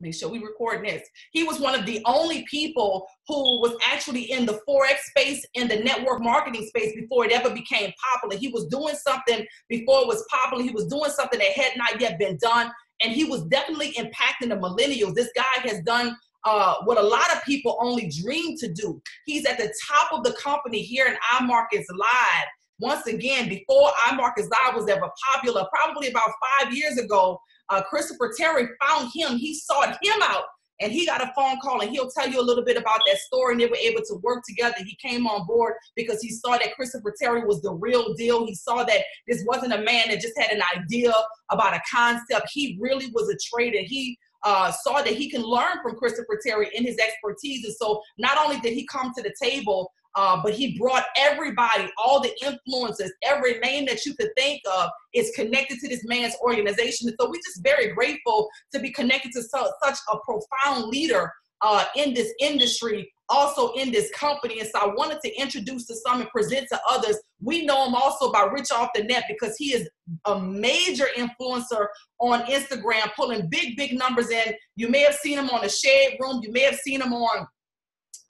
make sure we record this. He was one of the only people who was actually in the Forex space, in the network marketing space before it ever became popular. He was doing something before it was popular. He was doing something that had not yet been done. And he was definitely impacting the millennials. This guy has done uh, what a lot of people only dream to do. He's at the top of the company here in iMarkets Live. Once again, before iMarkets Live was ever popular, probably about five years ago, uh, Christopher Terry found him. He sought him out and he got a phone call and he'll tell you a little bit about that story and they were able to work together. He came on board because he saw that christopher terry was the real deal. He saw that this wasn't a man that just had an idea about a concept. He really was a trader. He uh, saw that he can learn from christopher terry in his expertise. And so not only did he come to the table uh, but he brought everybody, all the influences, every name that you could think of is connected to this man's organization. And so we're just very grateful to be connected to so, such a profound leader uh, in this industry, also in this company. And so I wanted to introduce to some and present to others. We know him also by Rich Off the Net because he is a major influencer on Instagram, pulling big, big numbers in. You may have seen him on the Shade Room. You may have seen him on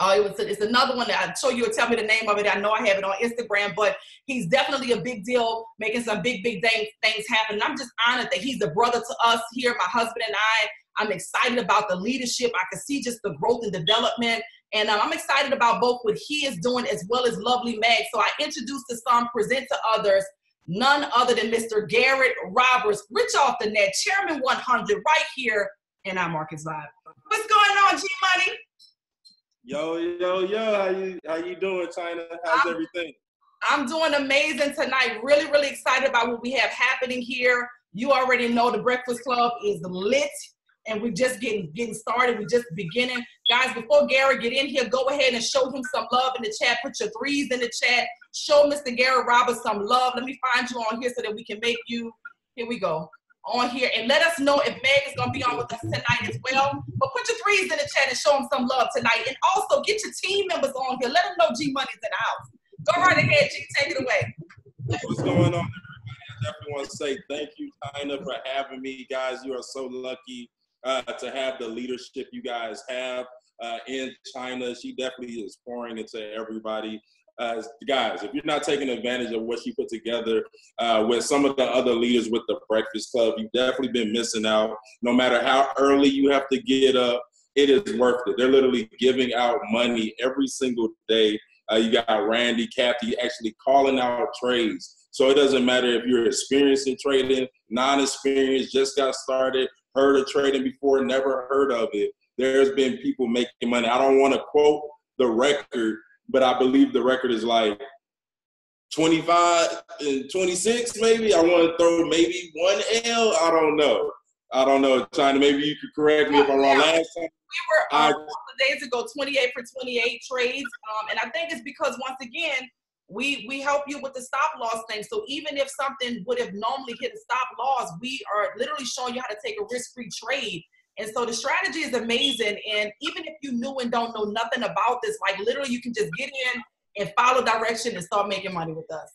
uh, it was it's another one that I'll show you or tell me the name of it. I know I have it on Instagram, but he's definitely a big deal, making some big, big things, things happen. And I'm just honored that he's a brother to us here, my husband and I. I'm excited about the leadership. I can see just the growth and development. And um, I'm excited about both what he is doing as well as Lovely Meg. So I introduce to some, present to others, none other than Mr. Garrett Roberts, Rich Off the Net, Chairman 100, right here in iMarkets Live. What's going on, G Money? Yo, yo, yo, how you how you doing, Chyna? How's I'm, everything? I'm doing amazing tonight. Really, really excited about what we have happening here. You already know the Breakfast Club is lit and we're just getting getting started. We're just beginning. Guys, before Gary get in here, go ahead and show him some love in the chat. Put your threes in the chat. Show Mr. Gary Roberts some love. Let me find you on here so that we can make you. Here we go on here and let us know if Meg is gonna be on with us tonight as well. But put your threes in the chat and show them some love tonight. And also get your team members on here. Let them know G Money's in the house. Go right ahead, G. Take it away. What's going on, everybody? I definitely want to say thank you, Tina, for having me. Guys, you are so lucky uh, to have the leadership you guys have uh, in Chyna. She definitely is pouring into everybody uh, guys, if you're not taking advantage of what she put together uh, with some of the other leaders with the Breakfast Club, you've definitely been missing out. No matter how early you have to get up, it is worth it. They're literally giving out money every single day. Uh, you got Randy, Kathy actually calling out trades. So it doesn't matter if you're experienced in trading, non-experienced, just got started, heard of trading before, never heard of it. There's been people making money. I don't want to quote the record but I believe the record is like 25 and 26, maybe. I want to throw maybe one L. I don't know. I don't know, Chyna. Maybe you could correct me if I'm wrong. Last time, we were um, a couple of days ago 28 for 28 trades, um, and I think it's because once again we we help you with the stop loss thing. So even if something would have normally hit a stop loss, we are literally showing you how to take a risk free trade and so the strategy is amazing. And even if you knew and don't know nothing about this, like literally you can just get in and follow direction and start making money with us.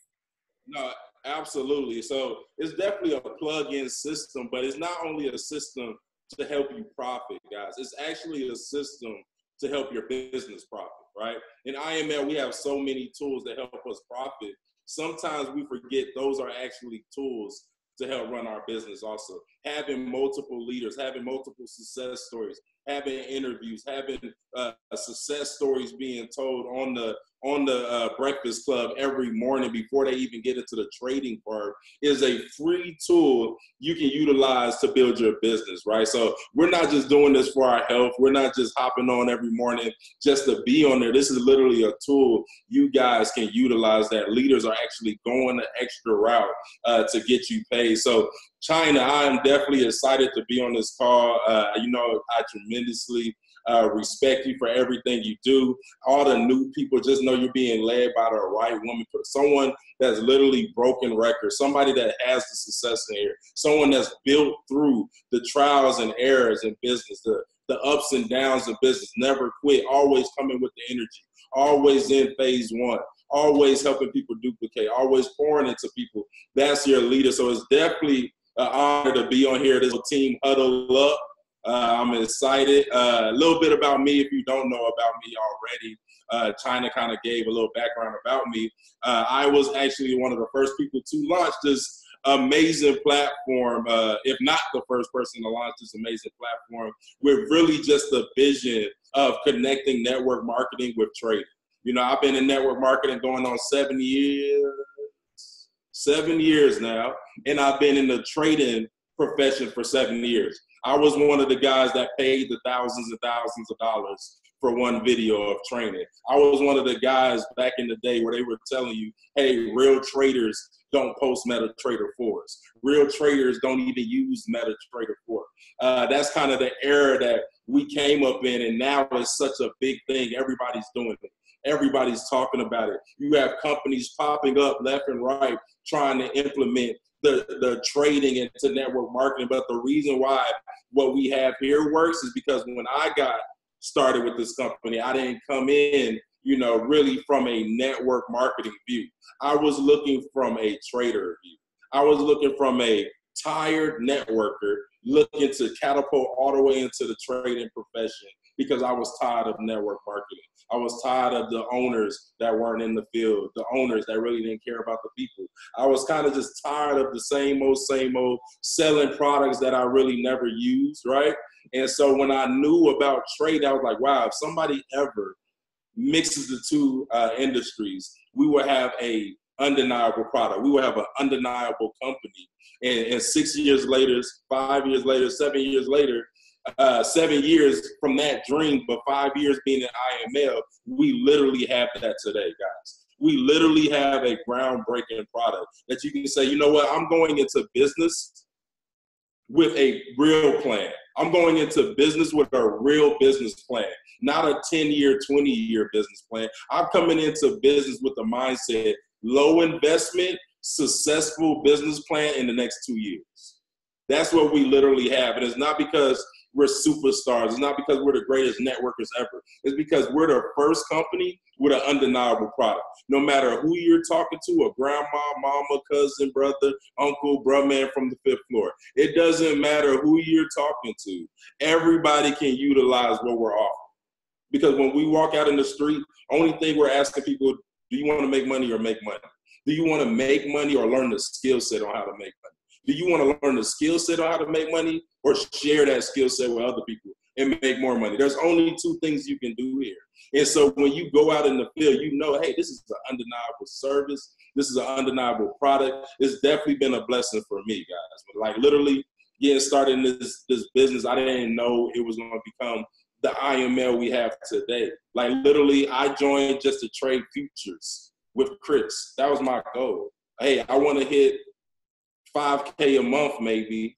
No, absolutely. So it's definitely a plug-in system, but it's not only a system to help you profit, guys. It's actually a system to help your business profit, right? In IML, we have so many tools that help us profit. Sometimes we forget those are actually tools to help run our business also. Having multiple leaders, having multiple success stories, having interviews, having uh, success stories being told on the on the uh, Breakfast Club every morning before they even get into the trading part is a free tool you can utilize to build your business, right? So we're not just doing this for our health. We're not just hopping on every morning just to be on there. This is literally a tool you guys can utilize that leaders are actually going the extra route uh, to get you paid. So Chyna, I am definitely excited to be on this call. Uh, you know, I tremendously uh, respect you for everything you do. All the new people just know you're being led by the right woman, someone that's literally broken records, somebody that has the success in here, someone that's built through the trials and errors in business, the, the ups and downs of business, never quit, always coming with the energy, always in phase one always helping people duplicate, always pouring into people. That's your leader. So it's definitely an honor to be on here. This team huddle up Uh, I'm excited. Uh, a little bit about me, if you don't know about me already. Uh, Chyna kind of gave a little background about me. Uh, I was actually one of the first people to launch this amazing platform, uh, if not the first person to launch this amazing platform, with really just the vision of connecting network marketing with trading. You know, I've been in network marketing going on seven years, seven years now, and I've been in the trading profession for seven years. I was one of the guys that paid the thousands and thousands of dollars for one video of training. I was one of the guys back in the day where they were telling you, hey, real traders don't post MetaTrader 4s. Real traders don't even use MetaTrader 4. Uh, that's kind of the era that we came up in, and now it's such a big thing. Everybody's doing it. Everybody's talking about it. You have companies popping up left and right trying to implement the, the trading into network marketing. But the reason why what we have here works is because when I got started with this company, I didn't come in, you know, really from a network marketing view. I was looking from a trader view. I was looking from a tired networker looking to catapult all the way into the trading profession because I was tired of network marketing. I was tired of the owners that weren't in the field, the owners that really didn't care about the people. I was kind of just tired of the same old, same old selling products that I really never used, right? And so when I knew about trade, I was like, wow, if somebody ever mixes the two uh, industries, we will have a undeniable product. We will have an undeniable company. And, and six years later, five years later, seven years later, uh, seven years from that dream, but five years being in IML, we literally have that today, guys. We literally have a groundbreaking product that you can say, you know what, I'm going into business with a real plan. I'm going into business with a real business plan, not a 10 year, 20 year business plan. I'm coming into business with the mindset low investment, successful business plan in the next two years. That's what we literally have. And it's not because we're superstars. It's not because we're the greatest networkers ever. It's because we're the first company with an undeniable product. No matter who you're talking to, a grandma, mama, cousin, brother, uncle, bro man from the fifth floor. It doesn't matter who you're talking to. Everybody can utilize what we're offering. Because when we walk out in the street, only thing we're asking people, do you want to make money or make money? Do you want to make money or learn the skill set on how to make money? Do you want to learn the skill set on how to make money or share that skill set with other people and make more money? There's only two things you can do here. And so when you go out in the field, you know, hey, this is an undeniable service. This is an undeniable product. It's definitely been a blessing for me, guys. Like literally getting started in this this business, I didn't know it was going to become the IML we have today. Like literally, I joined just to trade futures with Chris. That was my goal. Hey, I want to hit 5K a month maybe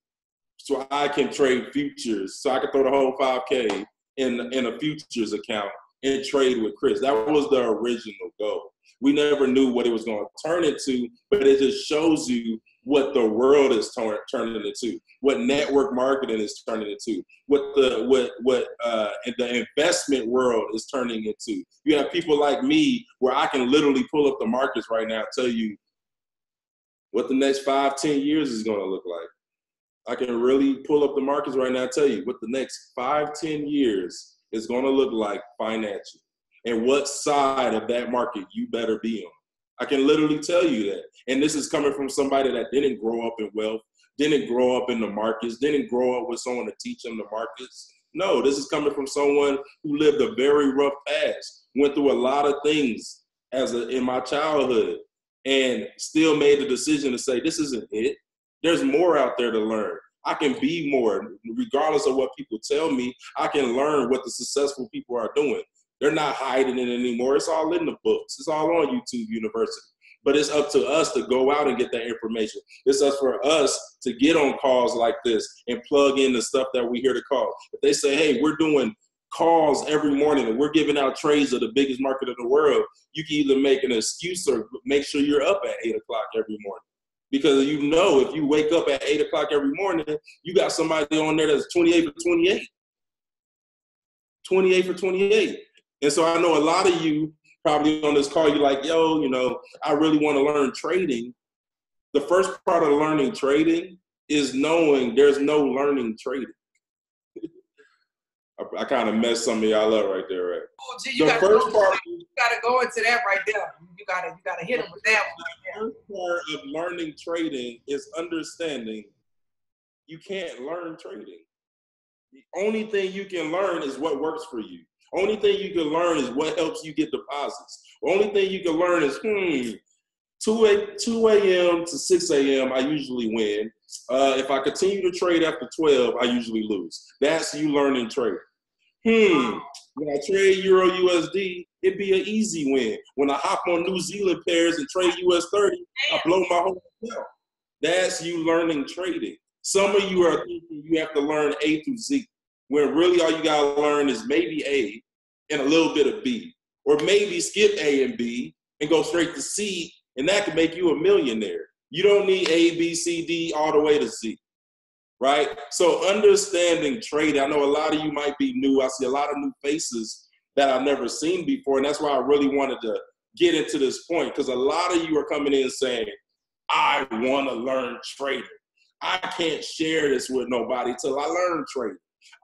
so I can trade futures. So I can throw the whole 5K in, in a futures account and trade with Chris. That was the original goal. We never knew what it was going to turn into, but it just shows you what the world is turn, turning into, what network marketing is turning into, what the what what uh, the investment world is turning into. You have people like me where I can literally pull up the markets right now, tell you what the next five, ten years is going to look like. I can really pull up the markets right now and tell you what the next five, ten years is going to look like financially and what side of that market you better be on. I can literally tell you that. And this is coming from somebody that didn't grow up in wealth, didn't grow up in the markets, didn't grow up with someone to teach them the markets. No, this is coming from someone who lived a very rough past, went through a lot of things as a, in my childhood, and still made the decision to say, this isn't it. There's more out there to learn. I can be more, regardless of what people tell me. I can learn what the successful people are doing. They're not hiding it anymore. It's all in the books. It's all on YouTube University. But it's up to us to go out and get that information. It's up for us to get on calls like this and plug in the stuff that we hear to call. If they say, hey, we're doing calls every morning and we're giving out trades of the biggest market in the world, you can either make an excuse or make sure you're up at eight o'clock every morning. Because you know if you wake up at eight o'clock every morning, you got somebody on there that's 28 for 28. 28 for 28. And so I know a lot of you probably on this call, you're like, yo, you know, I really want to learn trading. The first part of learning trading is knowing there's no learning trading. I, I kind of messed some of y'all up right there, right? Oh, gee, you the first part, you gotta go into that right there. You gotta, you gotta hit them with that one. The first part of learning trading is understanding you can't learn trading. The only thing you can learn is what works for you. Only thing you can learn is what helps you get deposits. Only thing you can learn is, hmm, 2 a, 2 a.m. to 6 a.m. I usually win. Uh, if I continue to trade after 12, I usually lose. That's you learning trading. Hmm, when I trade Euro USD, it'd be an easy win. When I hop on New Zealand pairs and trade US 30, I blow my whole account. That's you learning trading. Some of you are thinking you have to learn A through Z, when really all you gotta learn is maybe A and a little bit of B, or maybe skip A and B and go straight to C, and that could make you a millionaire. You don't need A, B, C, D all the way to Z, right? So understanding trading, I know a lot of you might be new. I see a lot of new faces that I've never seen before, and that's why I really wanted to get into this point because a lot of you are coming in saying, I want to learn trading. I can't share this with nobody till I learn trading.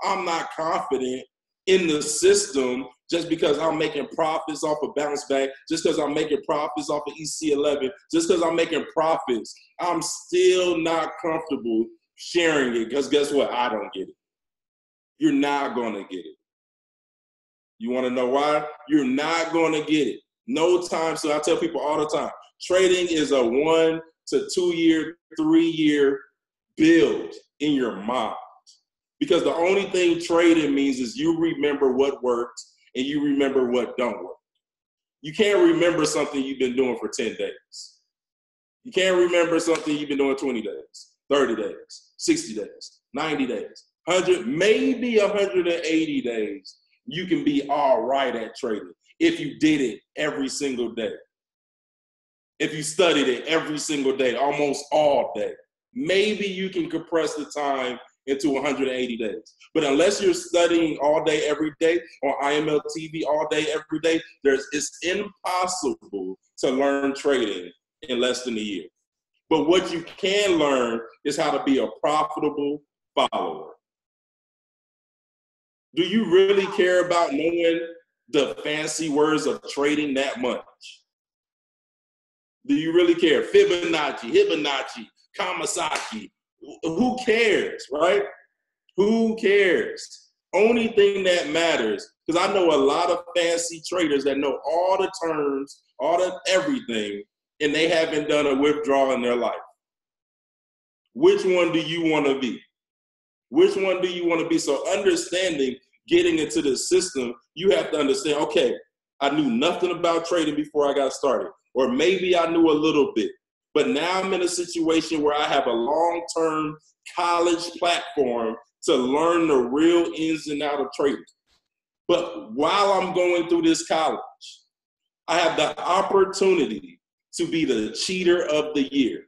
I'm not confident in the system just because I'm making profits off of bounce back, just because I'm making profits off of EC11, just because I'm making profits, I'm still not comfortable sharing it because guess what? I don't get it. You're not going to get it. You want to know why? You're not going to get it. No time. So I tell people all the time trading is a one to two year, three year build in your mind. Because the only thing trading means is you remember what worked and you remember what don't work. You can't remember something you've been doing for 10 days. You can't remember something you've been doing 20 days, 30 days, 60 days, 90 days, 100, maybe 180 days. You can be all right at trading if you did it every single day. If you studied it every single day, almost all day. Maybe you can compress the time into 180 days. But unless you're studying all day, every day on IML TV all day, every day, there's it's impossible to learn trading in less than a year. But what you can learn is how to be a profitable follower. Do you really care about knowing the fancy words of trading that much? Do you really care? Fibonacci, Hibonacci, Kamasaki. who cares, right? Who cares? Only thing that matters, because I know a lot of fancy traders that know all the terms, all the everything, and they haven't done a withdrawal in their life. Which one do you want to be? Which one do you want to be? So understanding getting into the system, you have to understand, okay, I knew nothing about trading before I got started. Or maybe I knew a little bit. But now I'm in a situation where I have a long term college platform to learn the real ins and out of trading. But while I'm going through this college, I have the opportunity to be the cheater of the year.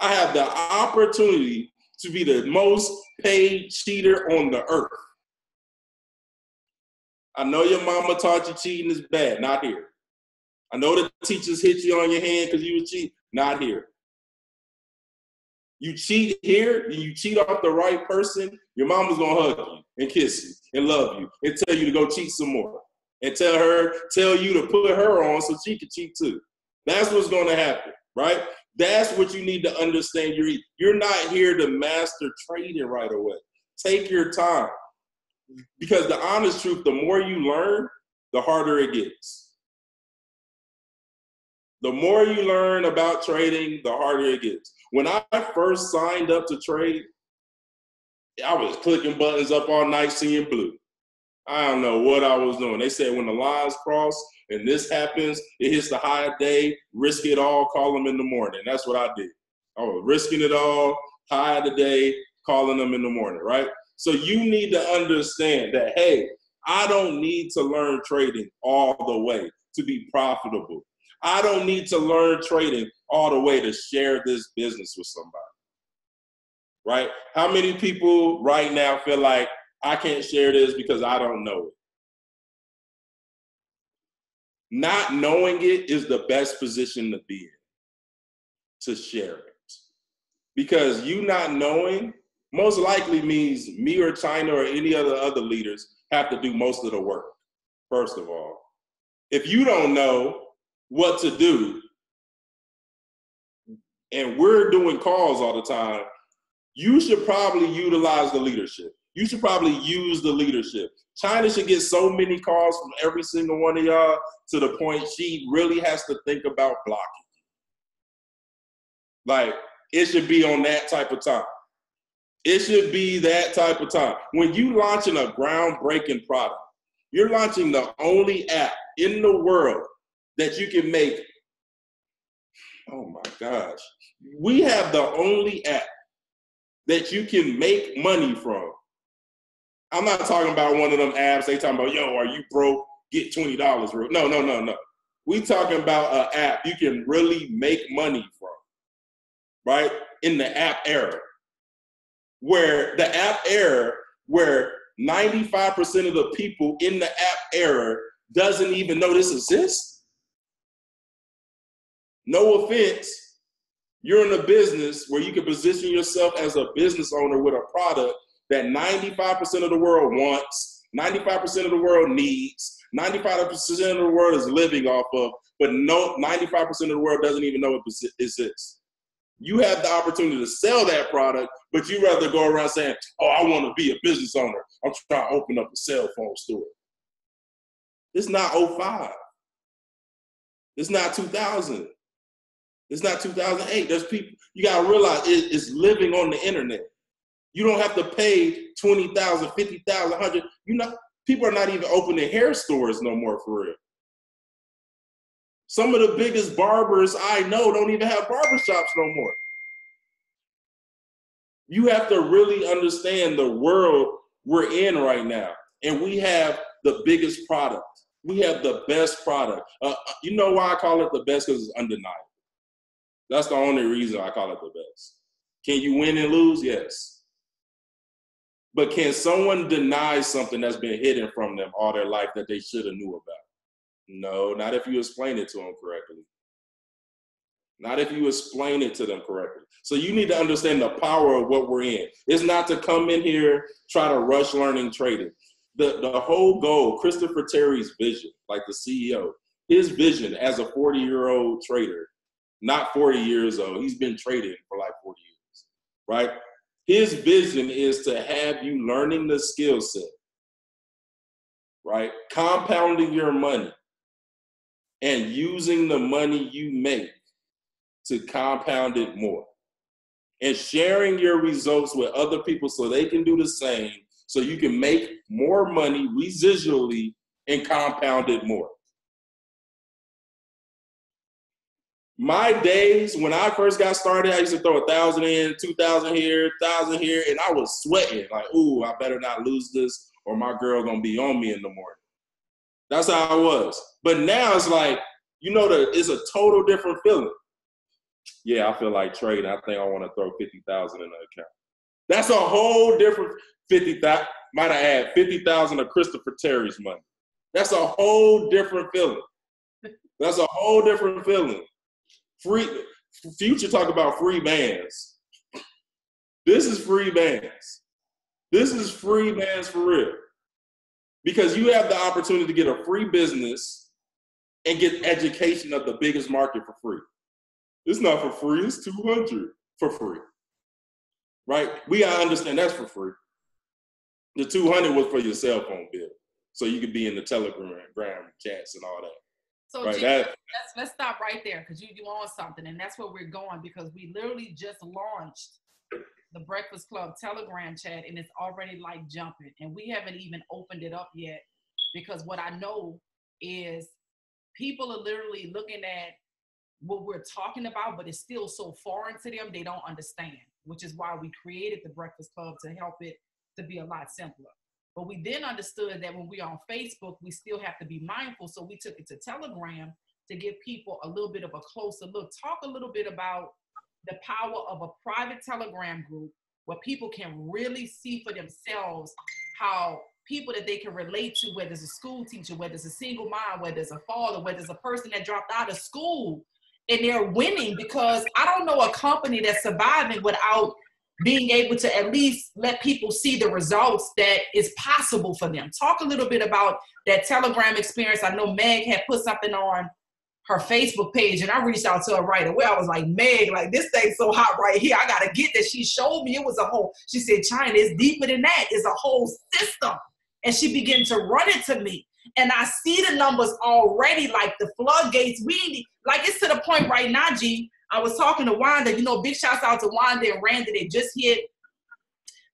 I have the opportunity to be the most paid cheater on the earth. I know your mama taught you cheating is bad, not here. I know the teachers hit you on your hand because you were cheat. Not here. You cheat here, and you cheat off the right person, your mama's gonna hug you and kiss you and love you and tell you to go cheat some more. And tell her, tell you to put her on so she can cheat too. That's what's gonna happen, right? That's what you need to understand. You're you're not here to master trading right away. Take your time. Because the honest truth, the more you learn, the harder it gets the more you learn about trading, the harder it gets. When I first signed up to trade, I was clicking buttons up all night seeing blue. I don't know what I was doing. They said when the lines cross and this happens, it hits the high day, risk it all, call them in the morning. That's what I did. I was risking it all, high the day, calling them in the morning, right? So you need to understand that, hey, I don't need to learn trading all the way to be profitable. I don't need to learn trading all the way to share this business with somebody. Right? How many people right now feel like I can't share this because I don't know it? Not knowing it is the best position to be in to share it. Because you not knowing most likely means me or Chyna or any other other leaders have to do most of the work, first of all. If you don't know what to do, and we're doing calls all the time, you should probably utilize the leadership. You should probably use the leadership. Chyna should get so many calls from every single one of y'all to the point she really has to think about blocking. Like it should be on that type of time. It should be that type of time. When you launching a groundbreaking product, you're launching the only app in the world that you can make. Oh my gosh. We have the only app that you can make money from. I'm not talking about one of them apps. They talking about, yo, are you broke? Get twenty dollars. No, no, no, no. We talking about an app you can really make money from, right? In the app era, where the app era, where 95% of the people in the app era doesn't even know this exists. No offense, you're in a business where you can position yourself as a business owner with a product that 95% of the world wants, 95% of the world needs, 95% of the world is living off of, but no 95% of the world doesn't even know it exists. You have the opportunity to sell that product, but you rather go around saying, "Oh, I want to be a business owner. I'm trying to open up a cell phone store." It's not 05. It's not 2000. It's not 2008. There's people, you got to realize it, it's living on the internet. You don't have to pay 20,000, 50,000, 100. You know, people are not even opening hair stores no more for real. Some of the biggest barbers I know don't even have barbershops no more. You have to really understand the world we're in right now. And we have the biggest product. We have the best product. Uh, uh you know why I call it the best? Because it's undeniable. That's the only reason I call it the best. Can you win and lose? Yes. But can someone deny something that's been hidden from them all their life that they should have knew about? No, not if you explain it to them correctly. Not if you explain it to them correctly. So you need to understand the power of what we're in. It's not to come in here, try to rush learning trading. The, the whole goal, Christopher Terry's vision, like the CEO, his vision as a 40 year old trader not 40 years old. He's been trading for like 40 years, right? His vision is to have you learning the skill set, right? Compounding your money and using the money you make to compound it more and sharing your results with other people so they can do the same so you can make more money residually and compound it more. My days when I first got started, I used to throw a thousand in, two thousand here, thousand here, and I was sweating like, "Ooh, I better not lose this, or my girl gonna be on me in the morning." That's how I was. But now it's like, you know, the it's a total different feeling. Yeah, I feel like trading. I think I want to throw fifty thousand in the account. That's a whole different fifty thousand. Might I add fifty thousand of Christopher Terry's money? That's a whole different feeling. That's a whole different feeling. Free Future talk about free bands. This is free bands. This is free bands for real. Because you have the opportunity to get a free business and get education of the biggest market for free. It's not for free, it's 200 for free. Right? We gotta understand that's for free. The 200 was for your cell phone bill. So you could be in the telegram chats and all that. So right, that, let's let's stop right there because you you on something, and that's where we're going because we literally just launched the Breakfast Club Telegram chat, and it's already like jumping, and we haven't even opened it up yet because what I know is people are literally looking at what we're talking about, but it's still so foreign to them they don't understand, which is why we created the Breakfast Club to help it to be a lot simpler. But we then understood that when we're on Facebook, we still have to be mindful. So we took it to Telegram to give people a little bit of a closer look. Talk a little bit about the power of a private Telegram group where people can really see for themselves how people that they can relate to, whether it's a school teacher, whether it's a single mom, whether it's a father, whether it's a person that dropped out of school and they're winning because I don't know a company that's surviving without being able to at least let people see the results that is possible for them. Talk a little bit about that Telegram experience. I know Meg had put something on her Facebook page and I reached out to her right away. I was like, Meg, like this thing's so hot right here. I gotta get this. She showed me it was a whole, she said, Chyna, is deeper than that. It's a whole system. And she began to run it to me. And I see the numbers already, like the floodgates. We like it's to the point right now, G. I was talking to Wanda, you know, big shouts out to Wanda and Randy. They just hit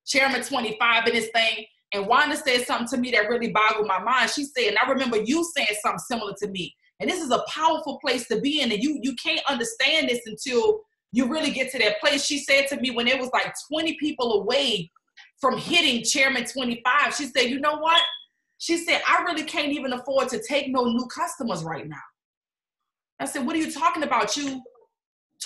Chairman 25 in this thing. And Wanda said something to me that really boggled my mind. She said, and I remember you saying something similar to me. And this is a powerful place to be in. And you you can't understand this until you really get to that place. She said to me when it was like 20 people away from hitting Chairman 25, she said, you know what? She said, I really can't even afford to take no new customers right now. I said, what are you talking about? You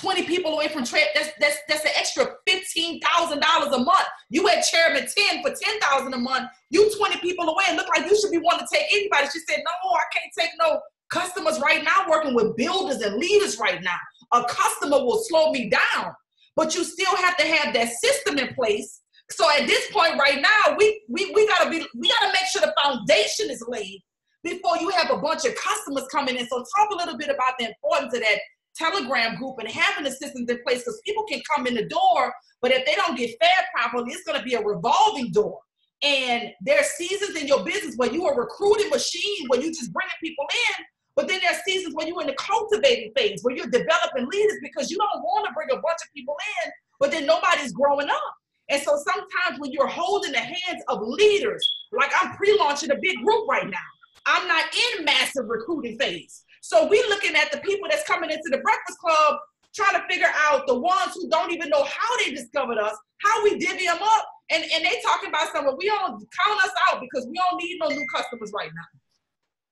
20 people away from trade, that's that's that's an extra $15,000 a month. You had chairman 10 for 10,000 a month. You 20 people away and look like you should be wanting to take anybody. She said, No, I can't take no customers right now working with builders and leaders right now. A customer will slow me down, but you still have to have that system in place. So at this point right now, we we, we gotta be we gotta make sure the foundation is laid before you have a bunch of customers coming in. So talk a little bit about the importance of that Telegram group and having the systems in place because people can come in the door, but if they don't get fed properly, it's going to be a revolving door. And there are seasons in your business where you are a recruiting machine, where you just bringing people in, but then there are seasons when you're in the cultivating phase, where you're developing leaders because you don't want to bring a bunch of people in, but then nobody's growing up. And so sometimes when you're holding the hands of leaders, like I'm pre-launching a big group right now, I'm not in massive recruiting phase. So we looking at the people that's coming into the Breakfast Club, trying to figure out the ones who don't even know how they discovered us, how we divvy them up, and, and they talking about something. We don't count us out because we don't need no new customers right now.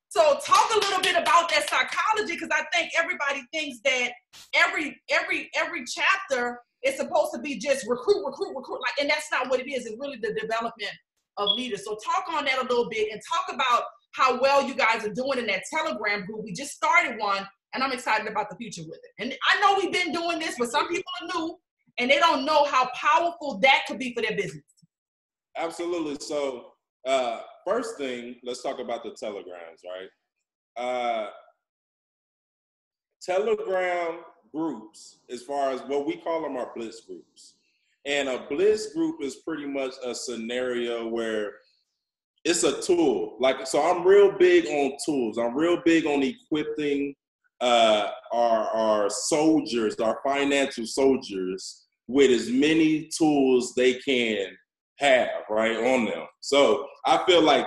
So talk a little bit about that psychology because I think everybody thinks that every every every chapter is supposed to be just recruit, recruit, recruit, like, and that's not what it is. It's really the development of leaders. So talk on that a little bit and talk about how well you guys are doing in that Telegram group. We just started one, and I'm excited about the future with it. And I know we've been doing this, but some people are new and they don't know how powerful that could be for their business. Absolutely. So, uh, first thing, let's talk about the telegrams, right? Uh, telegram groups, as far as what we call them, are blitz groups. And a blitz group is pretty much a scenario where it's a tool. Like so, I'm real big on tools. I'm real big on equipping uh, our our soldiers, our financial soldiers, with as many tools they can have right on them. So I feel like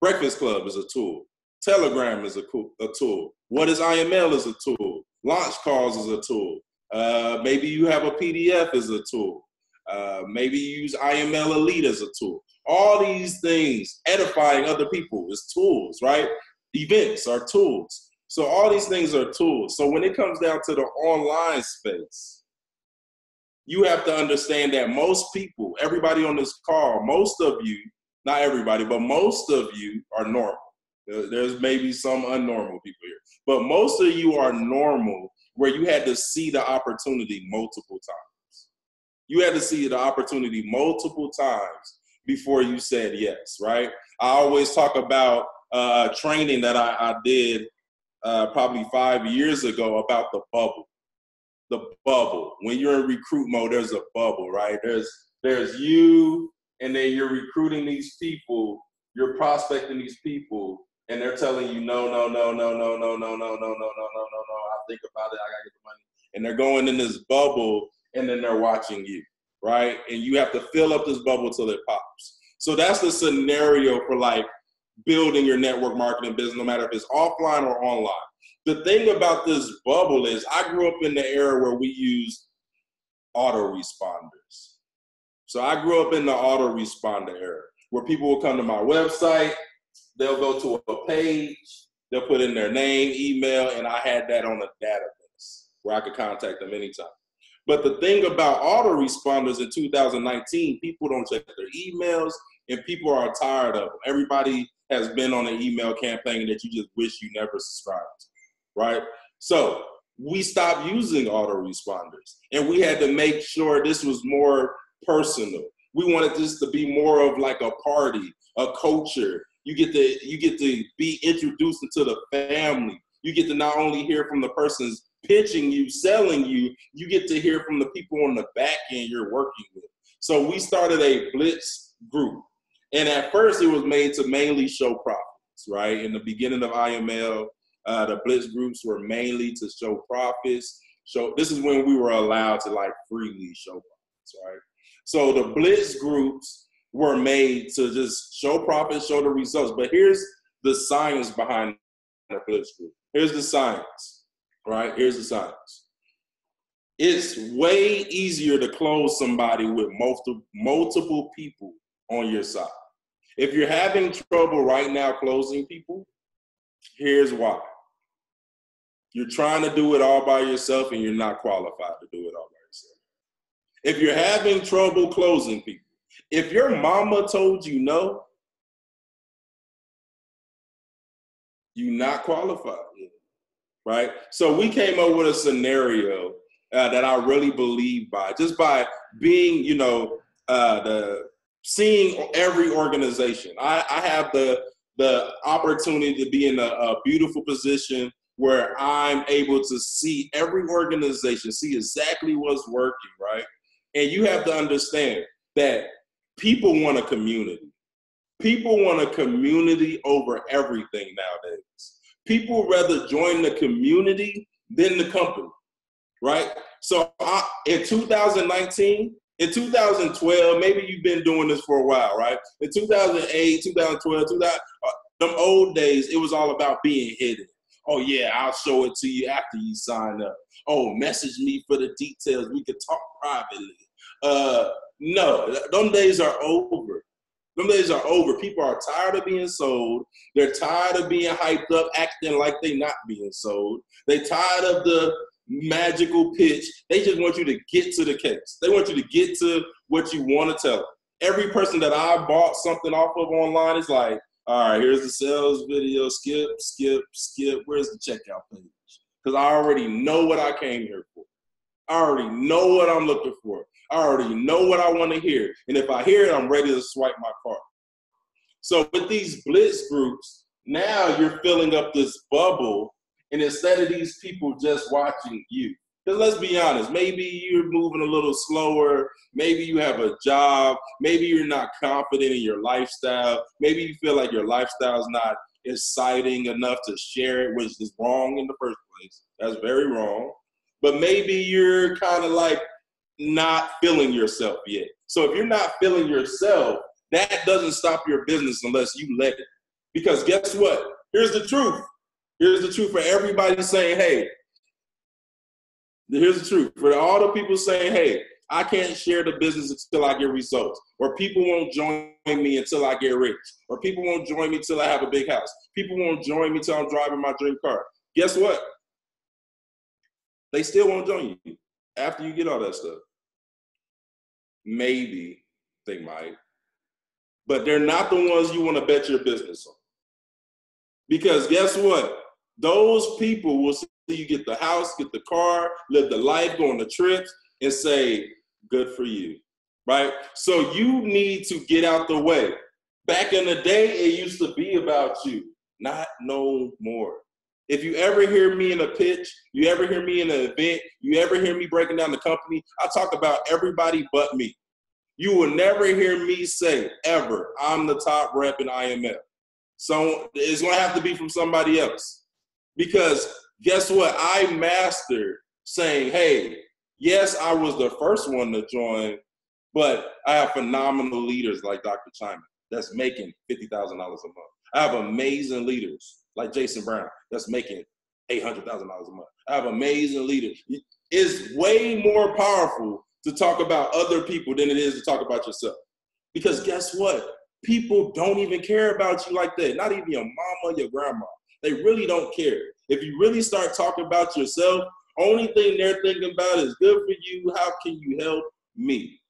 Breakfast Club is a tool. Telegram is a, cool, a tool. What is IML is a tool. Launch calls is a tool. Uh, maybe you have a PDF as a tool. Uh, maybe you use IML Elite as a tool. All these things, edifying other people is tools, right? Events are tools. So all these things are tools. So when it comes down to the online space, you have to understand that most people, everybody on this call, most of you, not everybody, but most of you are normal. There's maybe some unnormal people here, but most of you are normal where you had to see the opportunity multiple times. You had to see the opportunity multiple times before you said yes, right? I always talk about uh, training that I, I did uh, probably five years ago about the bubble. The bubble. When you're in recruit mode, there's a bubble, right? There's there's you, and then you're recruiting these people, you're prospecting these people, and they're telling you no, no, no, no, no, no, no, no, no, no, no, no, no, no. I think about it. I gotta get the money, and they're going in this bubble, and then they're watching you right? And you have to fill up this bubble till it pops. So that's the scenario for like building your network marketing business, no matter if it's offline or online. The thing about this bubble is I grew up in the era where we used autoresponders. So I grew up in the autoresponder era where people will come to my website, they'll go to a page, they'll put in their name, email, and I had that on a database where I could contact them anytime. But the thing about autoresponders in 2019, people don't check their emails and people are tired of them. Everybody has been on an email campaign that you just wish you never subscribed to, right? So we stopped using autoresponders and we had to make sure this was more personal. We wanted this to be more of like a party, a culture. You get to you get to be introduced into the family. You get to not only hear from the person's pitching you, selling you, you get to hear from the people on the back end you're working with. So we started a blitz group. And at first it was made to mainly show profits, right? In the beginning of IML, uh, the blitz groups were mainly to show profits. Show this is when we were allowed to like freely show profits, right? So the blitz groups were made to just show profits, show the results. But here's the science behind the blitz group. Here's the science, right? Here's the science. It's way easier to close somebody with multiple multiple people on your side. If you're having trouble right now closing people, here's why. You're trying to do it all by yourself and you're not qualified to do it all by yourself. If you're having trouble closing people, if your mama told you no, you're not qualified, right? So we came up with a scenario uh, that I really believe by just by being, you know, uh, the seeing every organization. I, I have the the opportunity to be in a, a beautiful position where I'm able to see every organization, see exactly what's working, right? And you have to understand that people want a community. People want a community over everything nowadays. People rather join the community than the company, right? So I, in 2019, in 2012, maybe you've been doing this for a while, right? In 2008, 2012, 2000, uh, them old days, it was all about being hidden. Oh yeah, I'll show it to you after you sign up. Oh, message me for the details. We could talk privately. Uh, no, them days are over. Them days are over. People are tired of being sold. They're tired of being hyped up, acting like they're not being sold. They're tired of the magical pitch. They just want you to get to the case. They want you to get to what you want to tell them. Every person that I bought something off of online is like, all right, here's the sales video. Skip, skip, skip. Where's the checkout page? Because I already know what I came here for. I already know what I'm looking for. I already know what I want to hear. And if I hear it, I'm ready to swipe my card. So with these blitz groups, now you're filling up this bubble and instead of these people just watching you, because let's be honest, maybe you're moving a little slower, maybe you have a job, maybe you're not confident in your lifestyle, maybe you feel like your lifestyle is not exciting enough to share it, which is wrong in the first place. That's very wrong. But maybe you're kind of like not feeling yourself yet. So if you're not feeling yourself, that doesn't stop your business unless you let it. Because guess what? Here's the truth Here's the truth for everybody saying, hey, here's the truth for all the people saying, hey, I can't share the business until I get results, or people won't join me until I get rich, or people won't join me until I have a big house. People won't join me until I'm driving my dream car. Guess what? They still won't join you after you get all that stuff. Maybe they might, but they're not the ones you want to bet your business on. Because guess what? Those people will see you get the house, get the car, live the life, go on the trips, and say, good for you. Right? So you need to get out the way. Back in the day, it used to be about you, not no more. If you ever hear me in a pitch, you ever hear me in an event, you ever hear me breaking down the company, I talk about everybody but me. You will never hear me say, ever, I'm the top rep in IML. So it's gonna have to be from somebody else. Because guess what? I mastered saying, hey, yes, I was the first one to join, but I have phenomenal leaders like Dr. Chyna that's making $50,000 a month. I have amazing leaders like Jason Brown that's making $800,000 a month. I have amazing leaders. It's way more powerful to talk about other people than it is to talk about yourself. Because guess what? People don't even care about you like that. Not even your mama, your grandma. They really don't care. If you really start talking about yourself, only thing they're thinking about is good for you. How can you help me?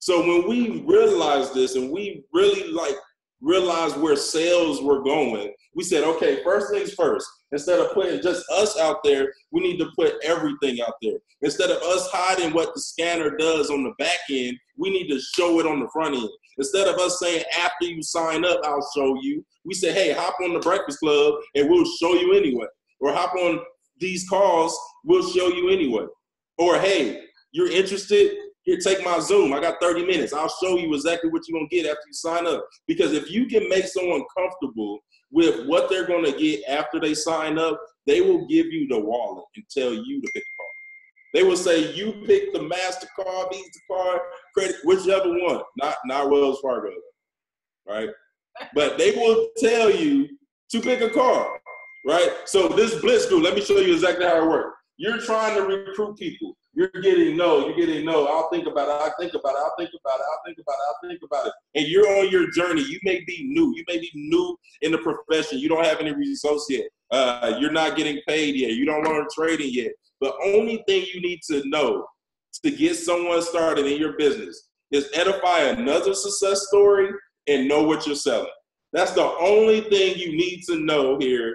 So when we realize this and we really like realized where sales were going, we said, okay, first things first, Instead of putting just us out there, we need to put everything out there. Instead of us hiding what the scanner does on the back end, we need to show it on the front end. Instead of us saying after you sign up, I'll show you, we say, hey, hop on the Breakfast Club and we'll show you anyway. Or hop on these calls, we'll show you anyway. Or hey, you're interested? Here, take my Zoom. I got 30 minutes. I'll show you exactly what you're gonna get after you sign up. Because if you can make someone comfortable with what they're gonna get after they sign up, they will give you the wallet and tell you to pick a card. They will say you pick the MasterCard, Visa card, credit, whichever one, not not Wells Fargo, right? But they will tell you to pick a card, right? So this Blitz group, let me show you exactly how it works. You're trying to recruit people. You're getting no, you're getting no. I'll think about it. I'll think about it. I'll think about it. I'll think about it. I'll think about it. And you're on your journey. You may be new. You may be new in the profession. You don't have any results yet. Uh, you're not getting paid yet. You don't learn trading yet. The only thing you need to know to get someone started in your business is edify another success story and know what you're selling. That's the only thing you need to know here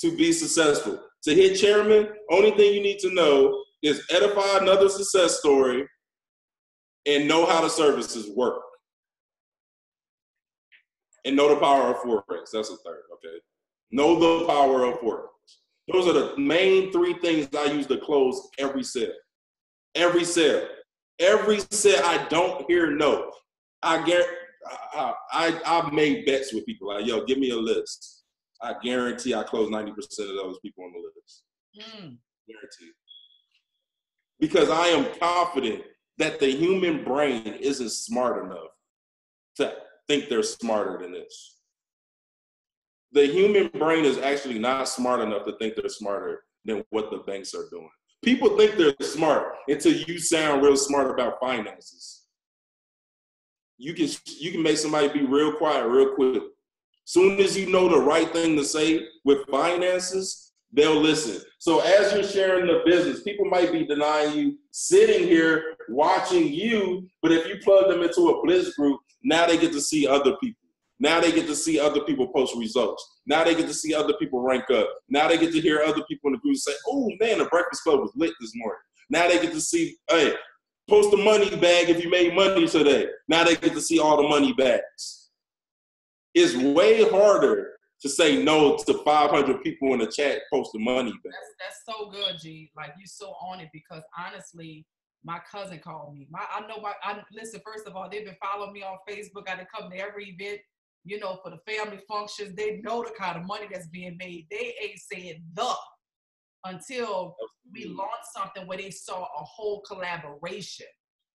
to be successful. To hit chairman, only thing you need to know is edify another success story and know how the services work. And know the power of Forex. That's the third, okay? Know the power of Forex. Those are the main three things I use to close every sale. Every sale. Every sale I don't hear no. I get I, I I've made bets with people like, yo, give me a list. I guarantee I close 90% of those people on the list. Mm. Guaranteed. Because I am confident that the human brain isn't smart enough to think they're smarter than this. The human brain is actually not smart enough to think they're smarter than what the banks are doing. People think they're smart until you sound real smart about finances. You can you can make somebody be real quiet real quick Soon as you know the right thing to say with finances, they'll listen. So as you're sharing the business, people might be denying you sitting here watching you, but if you plug them into a blitz group, now they get to see other people. Now they get to see other people post results. Now they get to see other people rank up. Now they get to hear other people in the group say, "Oh man, the Breakfast Club was lit this morning." Now they get to see, "Hey, post the money bag if you made money today." Now they get to see all the money bags it's way harder to say no to 500 people in the chat posting money. Back. That's, that's so good, G. Like you're so on it because honestly, my cousin called me. My I know my I listen. First of all, they've been following me on Facebook. I done come to every event, you know, for the family functions. They know the kind of money that's being made. They ain't saying the until we launch something where they saw a whole collaboration.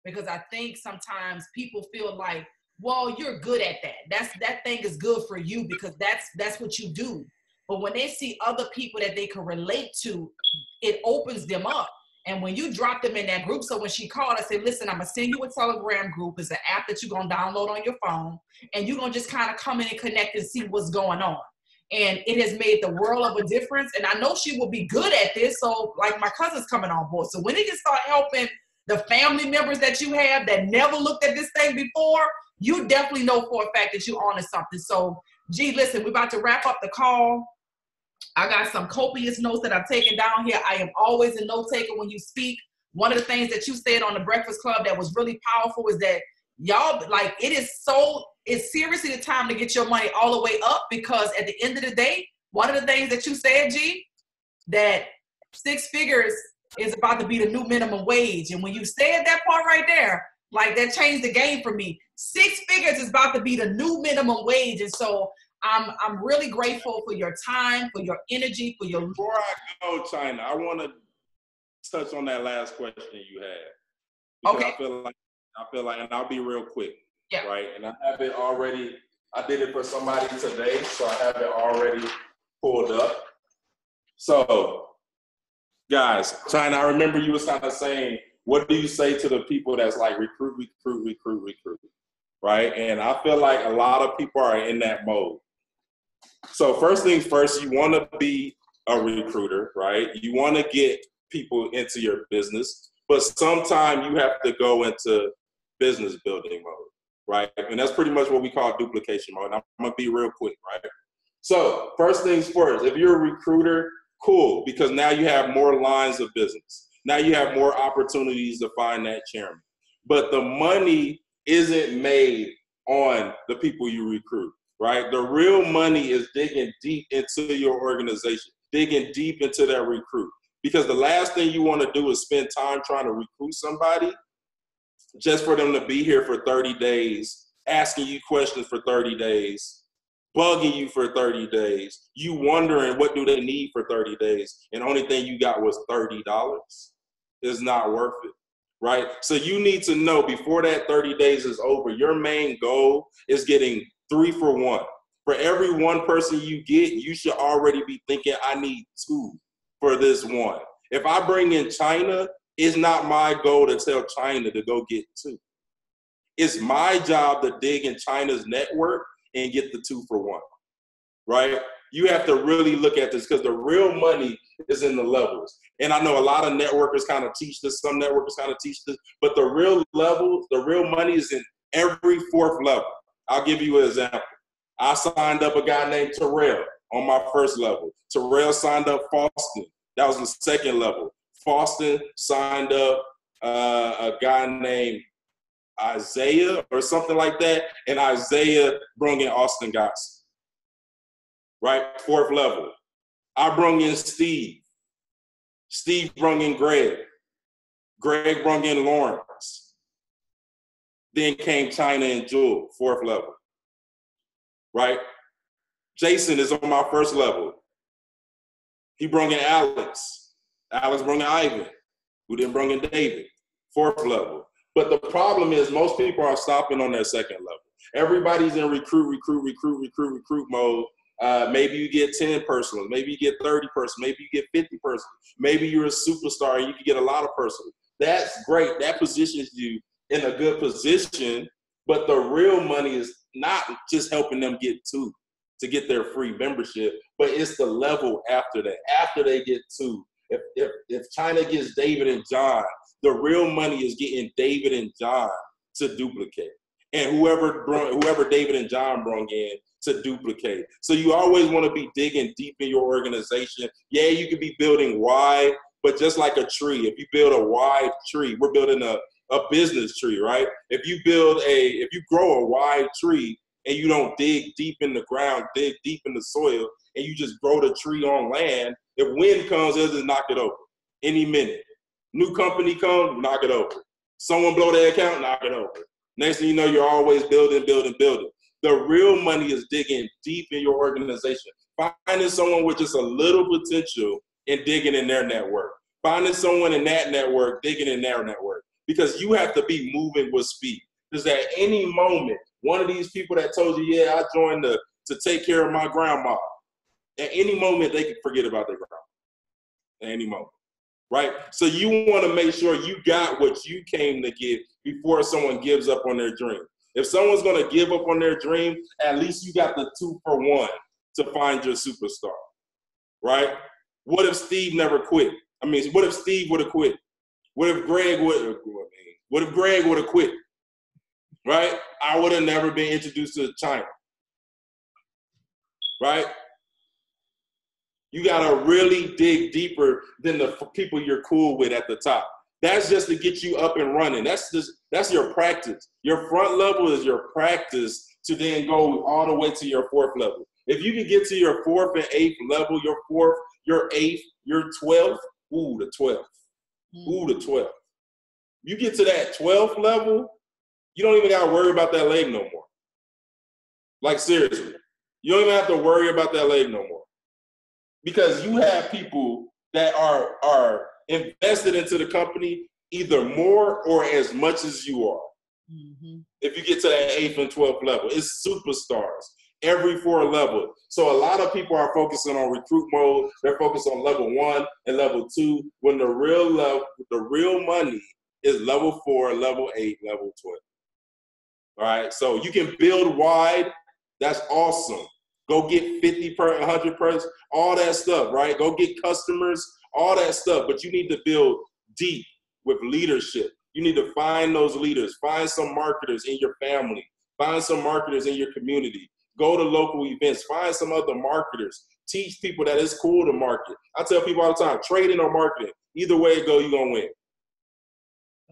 Because I think sometimes people feel like well you're good at that. That's that thing is good for you because that's that's what you do. But when they see other people that they can relate to it opens them up. And when you drop them in that group so when she called i said listen i'm gonna send you a telegram group. It's an app that you're gonna download on your phone and you're gonna just kind of come in and connect and see what's going on. And it has made the world of a difference and i know she will be good at this. So like my cousin's coming on board. So when it can start helping the family members that you have that never looked at this thing before you definitely know for a fact that you're on to something. So, gee, listen, we're about to wrap up the call. I got some copious notes that I've taken down here. I am always a note taker when you speak. One of the things that you said on the Breakfast Club that was really powerful is that y'all, like, it is so, it's seriously the time to get your money all the way up because at the end of the day, one of the things that you said, G, that six figures is about to be the new minimum wage. And when you said that part right there, like that changed the game for me. Six figures is about to be the new minimum wage. And so I'm I'm really grateful for your time, for your energy, for your before I go, Chyna, I want to touch on that last question you had. Okay. I feel like I feel like and I'll be real quick. Yeah. Right. And I have it already I did it for somebody today, so I have it already pulled up. So guys, Chyna, I remember you was kind of saying what do you say to the people that's like recruit, recruit, recruit, recruit, right? And I feel like a lot of people are in that mode. So first things first, you want to be a recruiter, right? You want to get people into your business, but sometimes you have to go into business building mode, right? And that's pretty much what we call duplication mode. And I'm gonna be real quick, right? So, first things first, if you're a recruiter, cool, because now you have more lines of business. Now you have more opportunities to find that chairman. But the money isn't made on the people you recruit, right? The real money is digging deep into your organization, digging deep into that recruit. Because the last thing you want to do is spend time trying to recruit somebody just for them to be here for 30 days, asking you questions for 30 days, bugging you for 30 days, you wondering what do they need for 30 days, and only thing you got was $30 is not worth it. Right? So you need to know before that 30 days is over, your main goal is getting three for one. For every one person you get, you should already be thinking, I need two for this one. If I bring in Chyna, it's not my goal to tell Chyna to go get two. It's my job to dig in Chyna's network and get the two for one, right? You have to really look at this because the real money is in the levels. And I know a lot of networkers kind of teach this, some networkers kind of teach this, but the real level, the real money is in every fourth level. I'll give you an example. I signed up a guy named Terrell on my first level. Terrell signed up Faustin. That was the second level. Faustin signed up uh, a guy named Isaiah or something like that, and Isaiah brought in Austin Gotts. Right, fourth level. I brought in Steve. Steve brought in Greg. Greg brought in Lawrence. Then came Chyna and Jewel, fourth level. Right? Jason is on my first level. He brought in Alex. Alex brought in Ivan, who then brought in David, fourth level. But the problem is most people are stopping on their second level. Everybody's in recruit, recruit, recruit, recruit, recruit mode. Uh, maybe you get 10 personals, maybe you get 30 personals, maybe you get 50 personals, maybe you're a superstar and you can get a lot of personals. That's great. That positions you in a good position, but the real money is not just helping them get two to get their free membership, but it's the level after that. After they get two, if, if, if Chyna gets David and John, the real money is getting David and John to duplicate, and whoever whoever David and John brought in to duplicate. So you always want to be digging deep in your organization. Yeah, you could be building wide, but just like a tree, if you build a wide tree, we're building a a business tree, right? If you build a, if you grow a wide tree and you don't dig deep in the ground, dig deep in the soil, and you just grow the tree on land, if wind comes, it'll just knock it over any minute. New company come, knock it over. Someone blow their account, knock it over. Next thing you know, you're always building, building, building. The real money is digging deep in your organization, finding someone with just a little potential and digging in their network, finding someone in that network, digging in their network, because you have to be moving with speed. Because at any moment, one of these people that told you, yeah, I joined the, to take care of my grandma, at any moment they can forget about their grandma. At any moment right? So you want to make sure you got what you came to get before someone gives up on their dream. If someone's going to give up on their dream, at least you got the two for one to find your superstar, right? What if Steve never quit? I mean, what if Steve would have quit? What if Greg would? What if Greg would have quit? Right? I would have never been introduced to Chyna. Right? You got to really dig deeper than the people you're cool with at the top. That's just to get you up and running. That's just that's your practice. Your front level is your practice to then go all the way to your fourth level. If you can get to your fourth and eighth level, your fourth, your eighth, your twelfth, ooh, the twelfth, mm. ooh, the twelfth. You get to that twelfth level, you don't even got to worry about that leg no more. Like seriously, you don't even have to worry about that leg no more because you have people that are are invested into the company either more or as much as you are. Mm-hmm. If you get to that eighth and twelfth level, it's superstars every four level. So a lot of people are focusing on recruit mode. They're focused on level one and level two. When the real level, the real money is level four, level eight, level twelve. All right. So you can build wide. That's awesome. Go get 50 per 100 per all that stuff, right? Go get customers, all that stuff. But you need to build deep with leadership. You need to find those leaders, find some marketers in your family, find some marketers in your community. Go to local events. Find some other marketers. Teach people that it's cool to market. I tell people all the time, trading or marketing, either way it go, you're gonna win.